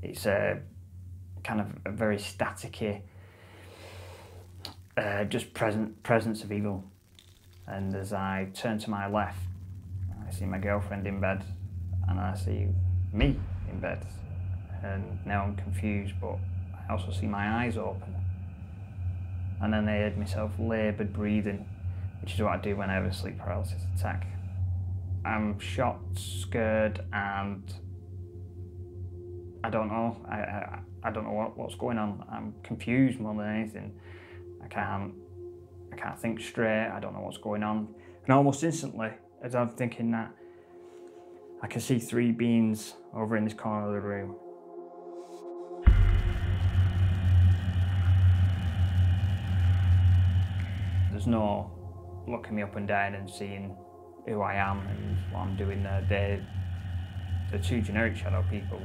It's a kind of a very staticky, uh, just present presence of evil. And as I turn to my left, I see my girlfriend in bed, and I see me in bed. And now I'm confused, but I also see my eyes open. And then I heard myself laboured breathing, which is what I do when I have a sleep paralysis attack. I'm shocked, scared, and I don't know. I, I, I don't know what, what's going on. I'm confused more than anything. I can't, I can't think straight. I don't know what's going on. And almost instantly, as I'm thinking that, I can see three beings over in this corner of the room. There's no looking me up and down and seeing who I am and what I'm doing there. They, the two generic shadow people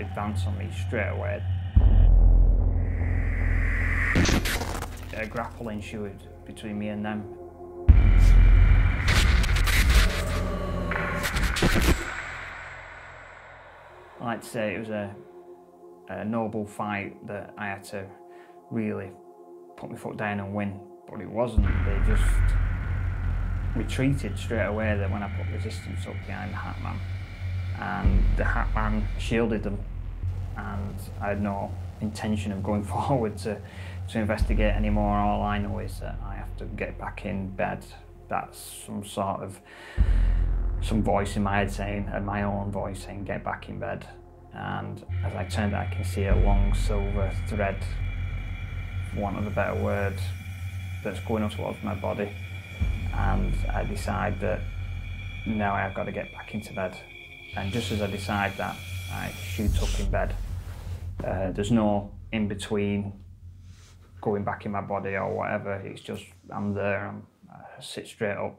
advance on me straight away. A grapple ensued between me and them. I like to say it was a, a noble fight that I had to really put my foot down and win, but it wasn't. They just retreated straight away then when I put resistance up behind the Hatman. And the Hatman shielded them, and I had no intention of going forward to, to investigate anymore. All I know is that I have to get back in bed. That's some sort of some voice in my head saying, and my own voice saying, get back in bed. And as I turn, I can see a long silver thread, for want of a better word, that's going up towards my body. And I decide that now I've got to get back into bed. And just as I decide that, I shoot up in bed. Uh, there's no in between going back in my body or whatever. It's just I'm there. I'm, I sit straight up,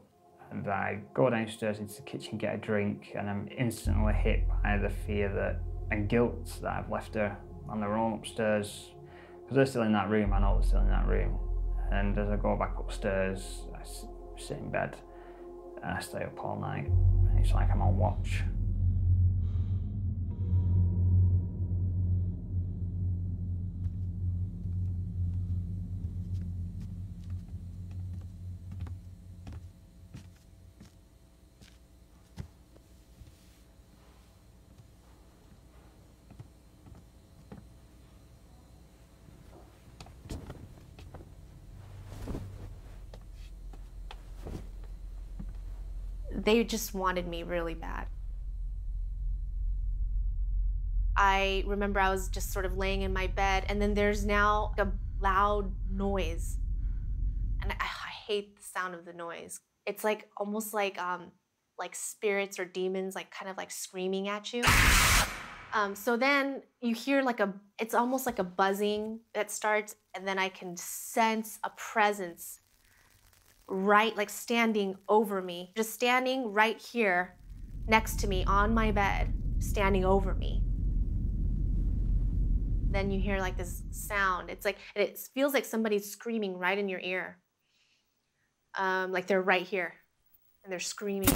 and I go downstairs into the kitchen, get a drink, and I'm instantly hit by the fear that and guilt that I've left her on their own upstairs. Because they're still in that room. I know they're still in that room. And as I go back upstairs, I sit in bed and I stay up all night. It's like I'm on watch. They just wanted me really bad. I remember I was just sort of laying in my bed, and then there's now a loud noise. And I, I hate the sound of the noise. It's like almost like um, like spirits or demons, like kind of like screaming at you. Um, so then you hear like a, it's almost like a buzzing that starts, and then I can sense a presence right, like standing over me, just standing right here next to me on my bed, standing over me. Then you hear like this sound. It's like, it feels like somebody's screaming right in your ear. Um, like they're right here and they're screaming.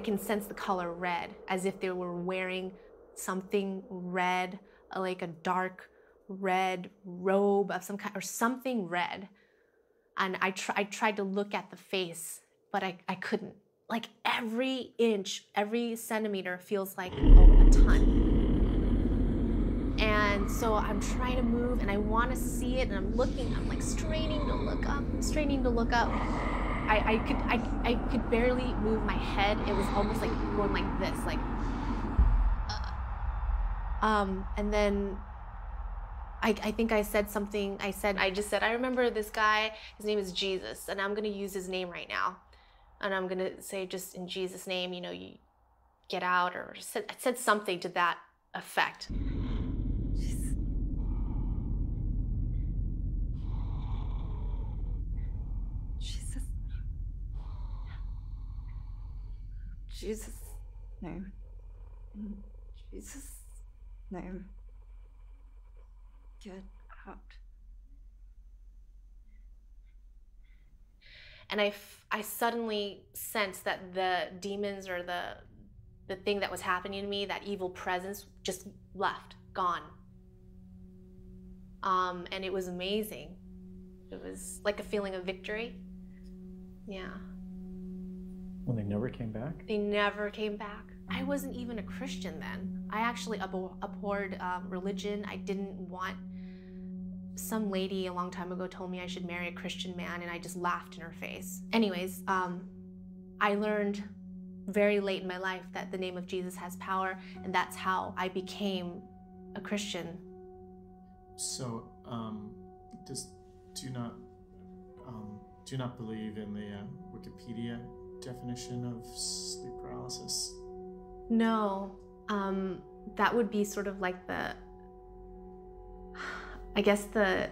I can sense the color red, as if they were wearing something red, like a dark red robe of some kind, or something red. And I, tr- I tried to look at the face, but I, I couldn't. Like every inch, every centimeter feels like a ton. And so I'm trying to move and I want to see it and I'm looking, I'm like straining to look up, straining to look up. I, I could I, I could barely move my head. It was almost like going like this, like. Uh, um, and then I, I think I said something. I said I just said I remember this guy. His name is Jesus, and I'm gonna use his name right now, and I'm gonna say just in Jesus' name, you know, you get out, or said, I said something to that effect. Jesus' name. In Jesus' name. Get out. And I, f- I suddenly sensed that the demons or the, the thing that was happening to me, that evil presence, just left, gone. Um, and it was amazing. It was like a feeling of victory. Yeah. When they never came back? They never came back. I wasn't even a Christian then. I actually abhor- abhorred um, religion. I didn't want some lady a long time ago told me I should marry a Christian man, and I just laughed in her face. Anyways, um, I learned very late in my life that the name of Jesus has power, and that's how I became a Christian. So, um, does do you not um, do you not believe in the uh, Wikipedia definition of sleep paralysis? No, um, that would be sort of like the, I guess the,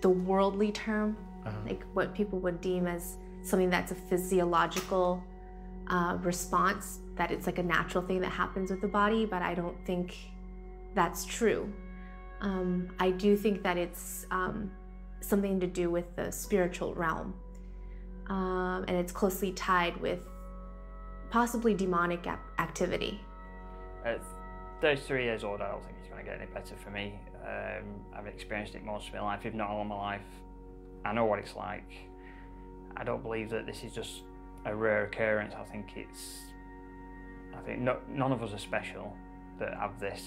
the worldly term, Uh-huh. like what people would deem as something that's a physiological uh, response, that it's like a natural thing that happens with the body, but I don't think that's true. Um, I do think that it's um, something to do with the spiritual realm, um, and it's closely tied with possibly demonic activity. At 33 years old, I don't think it's going to get any better for me. Um, I've experienced it most of my life, if not all of my life. I know what it's like. I don't believe that this is just a rare occurrence. I think it's. I think no, none of us are special that have this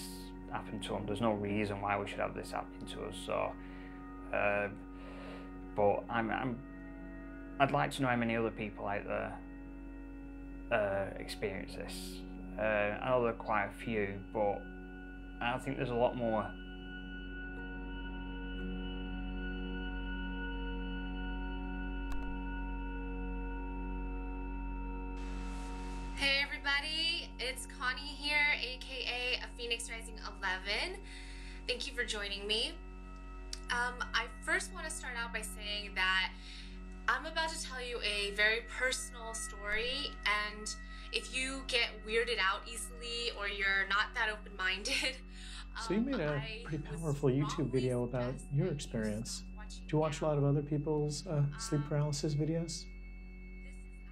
happen to them. There's no reason why we should have this happen to us. So, um, but I'm, I'm. I'd like to know how many other people out there uh, experience this. Uh, I know there are quite a few, but I think there's a lot more. Hey everybody, it's Connie here, aka Phoenix Rising 11. Thank you for joining me. Um, I first want to start out by saying that I'm about to tell you a very personal story, and if you get weirded out easily or you're not that open minded, So you made a pretty powerful YouTube video about your experience. Do you watch a lot of other people's uh, sleep paralysis videos?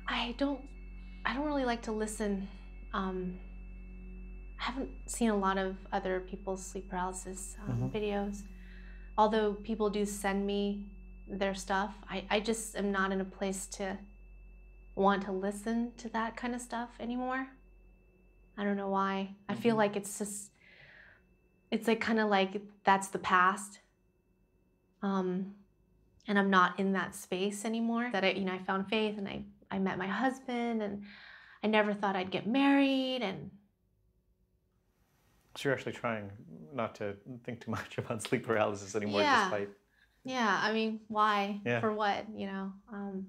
I don't I don't really like to listen. Um, I haven't seen a lot of other people's sleep paralysis um, Mhm. videos. Although people do send me their stuff, I, I just am not in a place to want to listen to that kind of stuff anymore. I don't know why. I feel like it's just it's like kind of like that's the past. Um, and I'm not in that space anymore. That I, you know, I found faith and I, I met my husband and I never thought I'd get married and So you're actually trying not to think too much about sleep paralysis anymore, Yeah. despite. Yeah, I mean, why? Yeah. For what? You know. Um,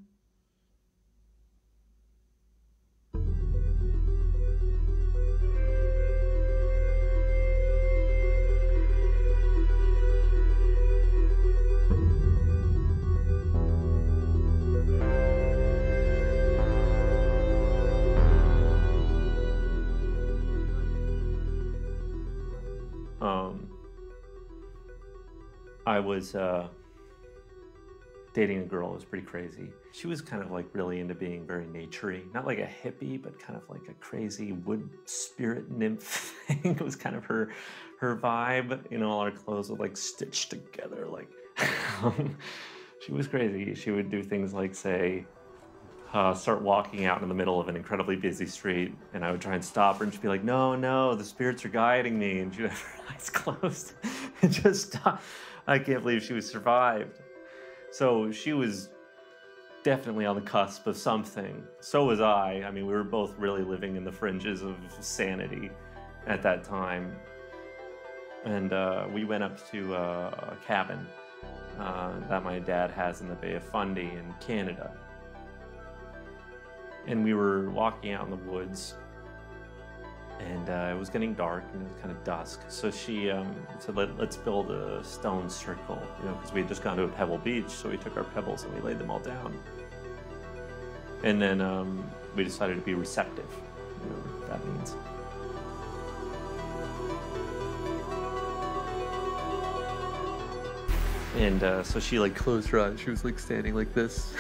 Um, I was uh, dating a girl. Was pretty crazy. She was kind of like really into being very naturey, not like a hippie, but kind of like a crazy wood spirit nymph thing. it was kind of her her vibe. You know, all her clothes were like stitched together. Like she was crazy. She would do things like say. Uh, start walking out in the middle of an incredibly busy street, and I would try and stop her, and she'd be like, "No, no, the spirits are guiding me," and she'd have her eyes closed and just stop. I can't believe she was survived. So she was definitely on the cusp of something. So was I. I mean, we were both really living in the fringes of sanity at that time. And uh, we went up to uh, a cabin uh, that my dad has in the Bay of Fundy in Canada. And we were walking out in the woods, and uh, it was getting dark and it was kind of dusk. So she um, said, Let, "Let's build a stone circle," you know, because we had just gone to a pebble beach. So we took our pebbles and we laid them all down. And then um, we decided to be receptive. You know what that means. And uh, so she like closed her eyes. She was like standing like this,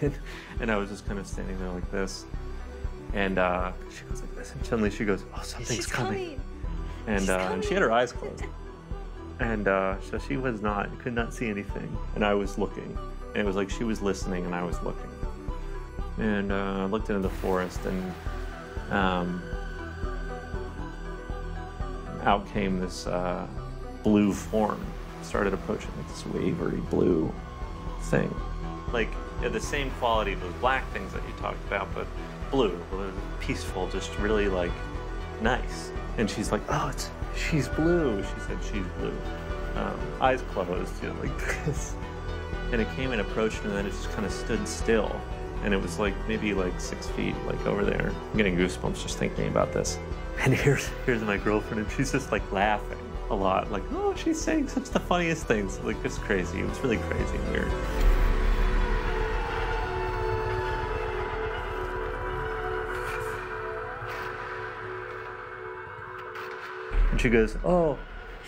and I was just kind of standing there like this. And uh, she goes like this, and suddenly she goes, "Oh, something's She's coming." coming. And She's uh, and she had her eyes closed. And uh, so she was not, could not see anything, and I was looking. And it was like she was listening, and I was looking. And uh, I looked into the forest, and um, out came this uh, blue form. started approaching like this wavery blue thing. Like the same quality of those black things that you talked about, but blue, peaceful, just really like nice. And she's like, oh, it's she's blue. She said she's blue. Um, eyes closed, you know, like this. And it came and approached, and then it just kind of stood still. And it was like maybe like six feet, like over there. I'm getting goosebumps just thinking about this. And here's here's my girlfriend, and she's just like laughing a lot, like, oh, she's saying such the funniest things, like it's crazy. It was really crazy and weird. And she goes, oh,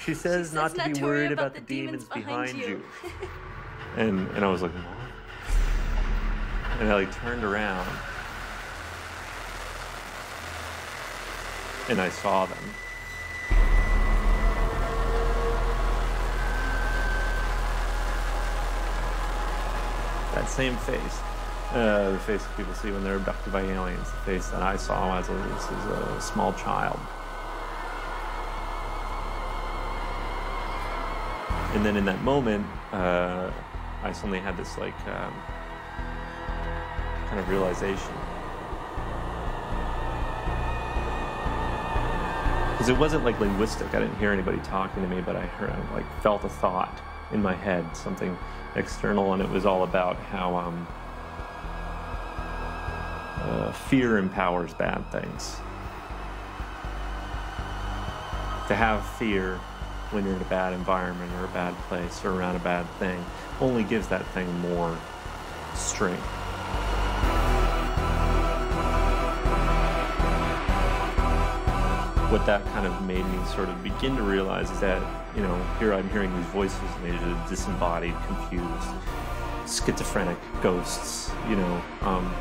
she says, not, to be worried about, the demons, behind, you. and and I was like, what? And I like turned around and I saw them. That same face, uh, the face that people see when they're abducted by aliens, the face that I saw as a, as a small child. And then in that moment, uh, I suddenly had this like um, kind of realization. Because it wasn't like linguistic. I didn't hear anybody talking to me, but I heard, I, like felt a thought in my head, something external, and it was all about how um, uh, fear empowers bad things. To have fear when you're in a bad environment or a bad place or around a bad thing only gives that thing more strength. What that kind of made me sort of begin to realize is that, you know, here I'm hearing these voices and these are disembodied, confused, schizophrenic ghosts, you know. Um,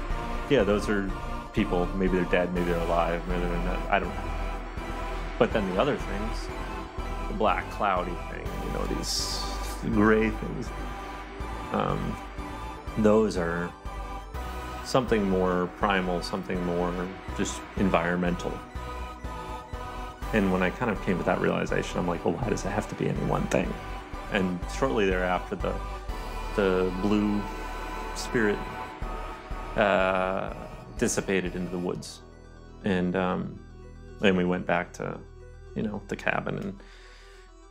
yeah, those are people. Maybe they're dead, maybe they're alive, maybe they're not. I don't know. But then the other things, the black cloudy thing, you know, these gray things, um, those are something more primal, something more just environmental. And when I kind of came to that realization, I'm like, well, why does it have to be any one thing? And shortly thereafter, the the blue spirit uh, dissipated into the woods, and um, then we went back to, you know, the cabin, and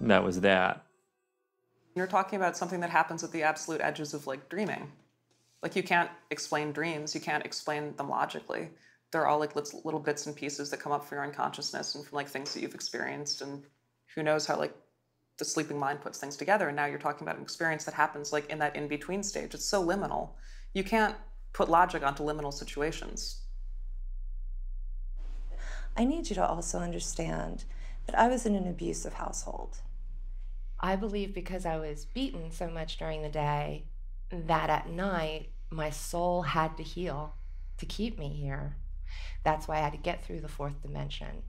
that was that. You're talking about something that happens at the absolute edges of like dreaming. Like you can't explain dreams, you can't explain them logically. They're all like little bits and pieces that come up from your unconsciousness and from like things that you've experienced and who knows how like the sleeping mind puts things together and now you're talking about an experience that happens like in that in between stage. It's so liminal. You can't put logic onto liminal situations. I need you to also understand that I was in an abusive household. I believe because I was beaten so much during the day that at night my soul had to heal to keep me here. That's why I had to get through the fourth dimension.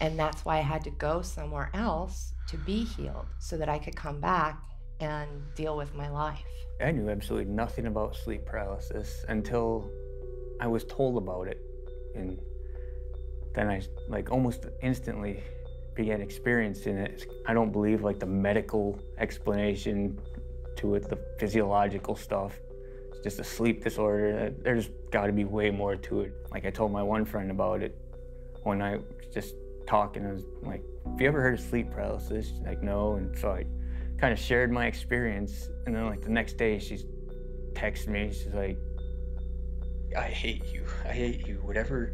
And that's why I had to go somewhere else to be healed so that I could come back and deal with my life. I knew absolutely nothing about sleep paralysis until I was told about it. And then I, like, almost instantly began experiencing it. I don't believe, like, the medical explanation to it, the physiological stuff. It's just a sleep disorder. Uh, there's got to be way more to it. Like, I told my one friend about it one night, just talking. I was like, Have you ever heard of sleep paralysis? She's like, No. And so I kind of shared my experience. And then, like, the next day, she's texted me. She's like, I hate you. I hate you. Whatever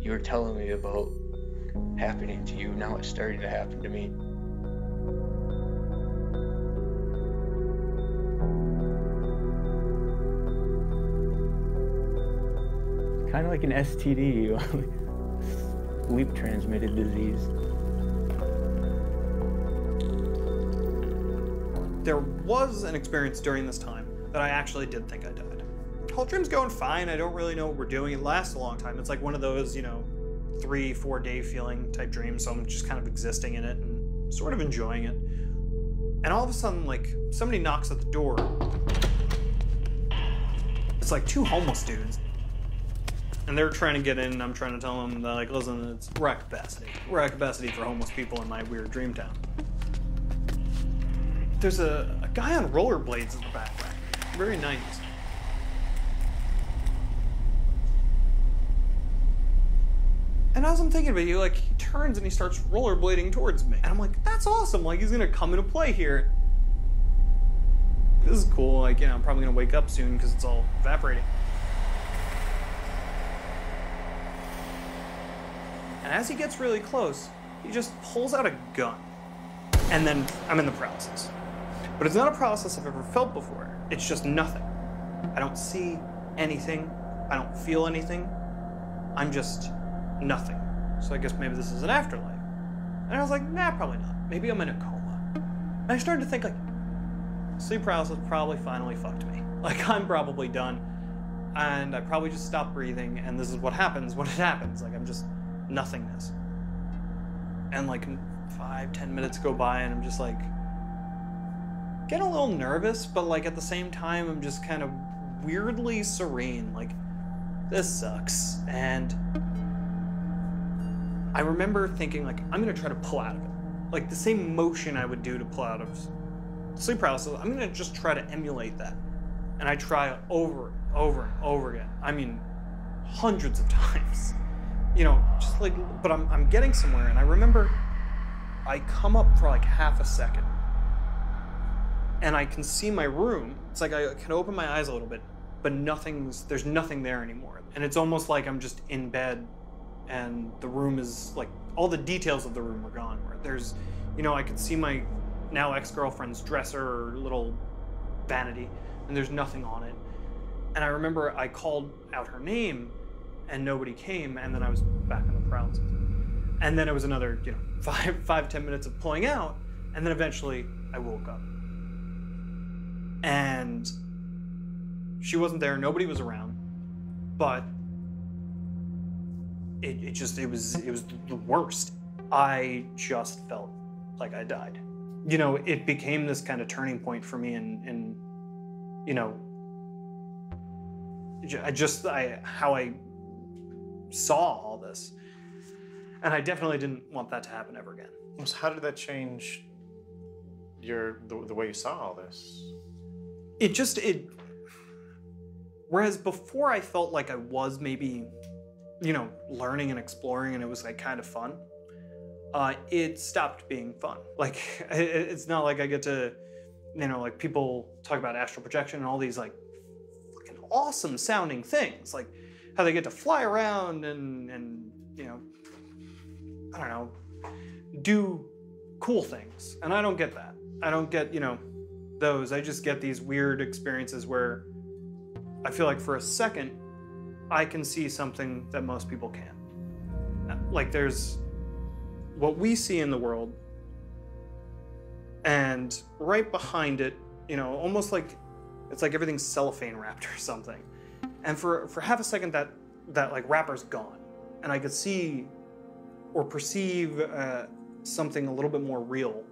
you were telling me about happening to you, now it's starting to happen to me. Kind of like an STD, sleep transmitted disease. There was an experience during this time that I actually did think I died. Whole dream's going fine. I don't really know what we're doing. It lasts a long time. It's like one of those, you know, three, four day feeling type dreams. So I'm just kind of existing in it and sort of enjoying it. And all of a sudden, like, somebody knocks at the door. It's like two homeless dudes. And they're trying to get in, and I'm trying to tell them, that, like, listen, it's we're capacity. At capacity for homeless people in my weird dream town. there's a, a guy on rollerblades in the background. Very 90s. And as I'm thinking about it, he like he turns and he starts rollerblading towards me. And I'm like, that's awesome. Like he's gonna come into play here. This is cool. Like, you know, I'm probably gonna wake up soon because it's all evaporating. And as he gets really close, he just pulls out a gun. And then I'm in the paralysis. But it's not a paralysis I've ever felt before. It's just nothing. I don't see anything. I don't feel anything. I'm just nothing. So I guess maybe this is an afterlife. And I was like, nah, probably not. Maybe I'm in a coma. And I started to think like, sleep paralysis probably finally fucked me. Like I'm probably done. And I probably just stopped breathing, and this is what happens when it happens. Like I'm just nothingness. And like five, ten minutes go by, and I'm just like getting a little nervous, but like at the same time, I'm just kind of weirdly serene. Like, this sucks. And I remember thinking, like, I'm gonna try to pull out of it. Like the same motion I would do to pull out of sleep paralysis, I'm gonna just try to emulate that. And I try over and over and over again. I mean, hundreds of times. You know, just like, but I'm, I'm getting somewhere. And I remember I come up for like half a second and I can see my room. It's like I can open my eyes a little bit, but nothing's, there's nothing there anymore. And it's almost like I'm just in bed and the room is like, all the details of the room are gone. Where there's, you know, I could see my now ex girlfriend's dresser or little vanity, and there's nothing on it. And I remember I called out her name, and nobody came, and then I was back in the paralysis. And then it was another, you know, five, five, ten minutes of pulling out, and then eventually I woke up. And she wasn't there, nobody was around, but it, it just it was it was the worst. I just felt like I died. You know, it became this kind of turning point for me and in you know I just I how I saw all this. And I definitely didn't want that to happen ever again. So how did that change your the, the way you saw all this? It just it whereas before I felt like I was maybe you know, learning and exploring and it was like kind of fun. Uh, it stopped being fun. Like it's not like I get to, you know, like people talk about astral projection and all these like fucking awesome sounding things, like how they get to fly around and and you know, I don't know, do cool things. And I don't get that. I don't get you know those. I just get these weird experiences where I feel like for a second I can see something that most people can't. Like there's what we see in the world, and right behind it, you know, almost like it's like everything's cellophane wrapped or something. And for for half a second, that that like wrapper's gone, and I could see or perceive uh, something a little bit more real,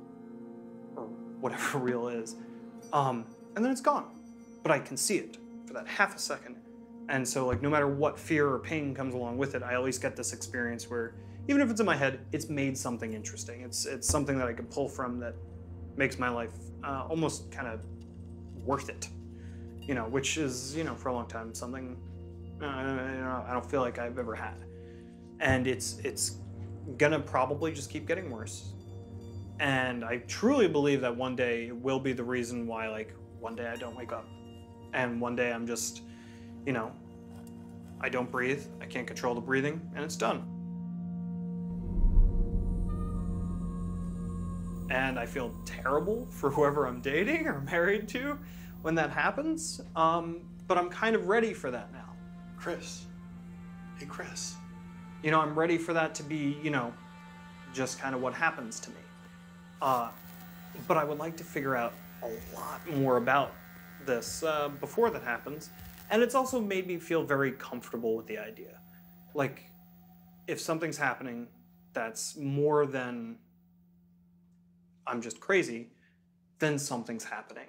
or whatever real is, um, and then it's gone. But I can see it for that half a second, and so, like, no matter what fear or pain comes along with it, I at least get this experience where, even if it's in my head, it's made something interesting. It's it's something that I can pull from that makes my life uh, almost kind of worth it. You know, which is you know for a long time something uh, I don't feel like I've ever had, and it's it's gonna probably just keep getting worse. And I truly believe that one day it will be the reason why, like, one day I don't wake up, and one day I'm just you know, I don't breathe, I can't control the breathing, and it's done. And I feel terrible for whoever I'm dating or married to when that happens, um, but I'm kind of ready for that now. Chris. Hey, Chris. You know, I'm ready for that to be, you know, just kind of what happens to me. Uh, but I would like to figure out a lot more about this uh, before that happens and it's also made me feel very comfortable with the idea. Like, if something's happening that's more than I'm just crazy, then something's happening.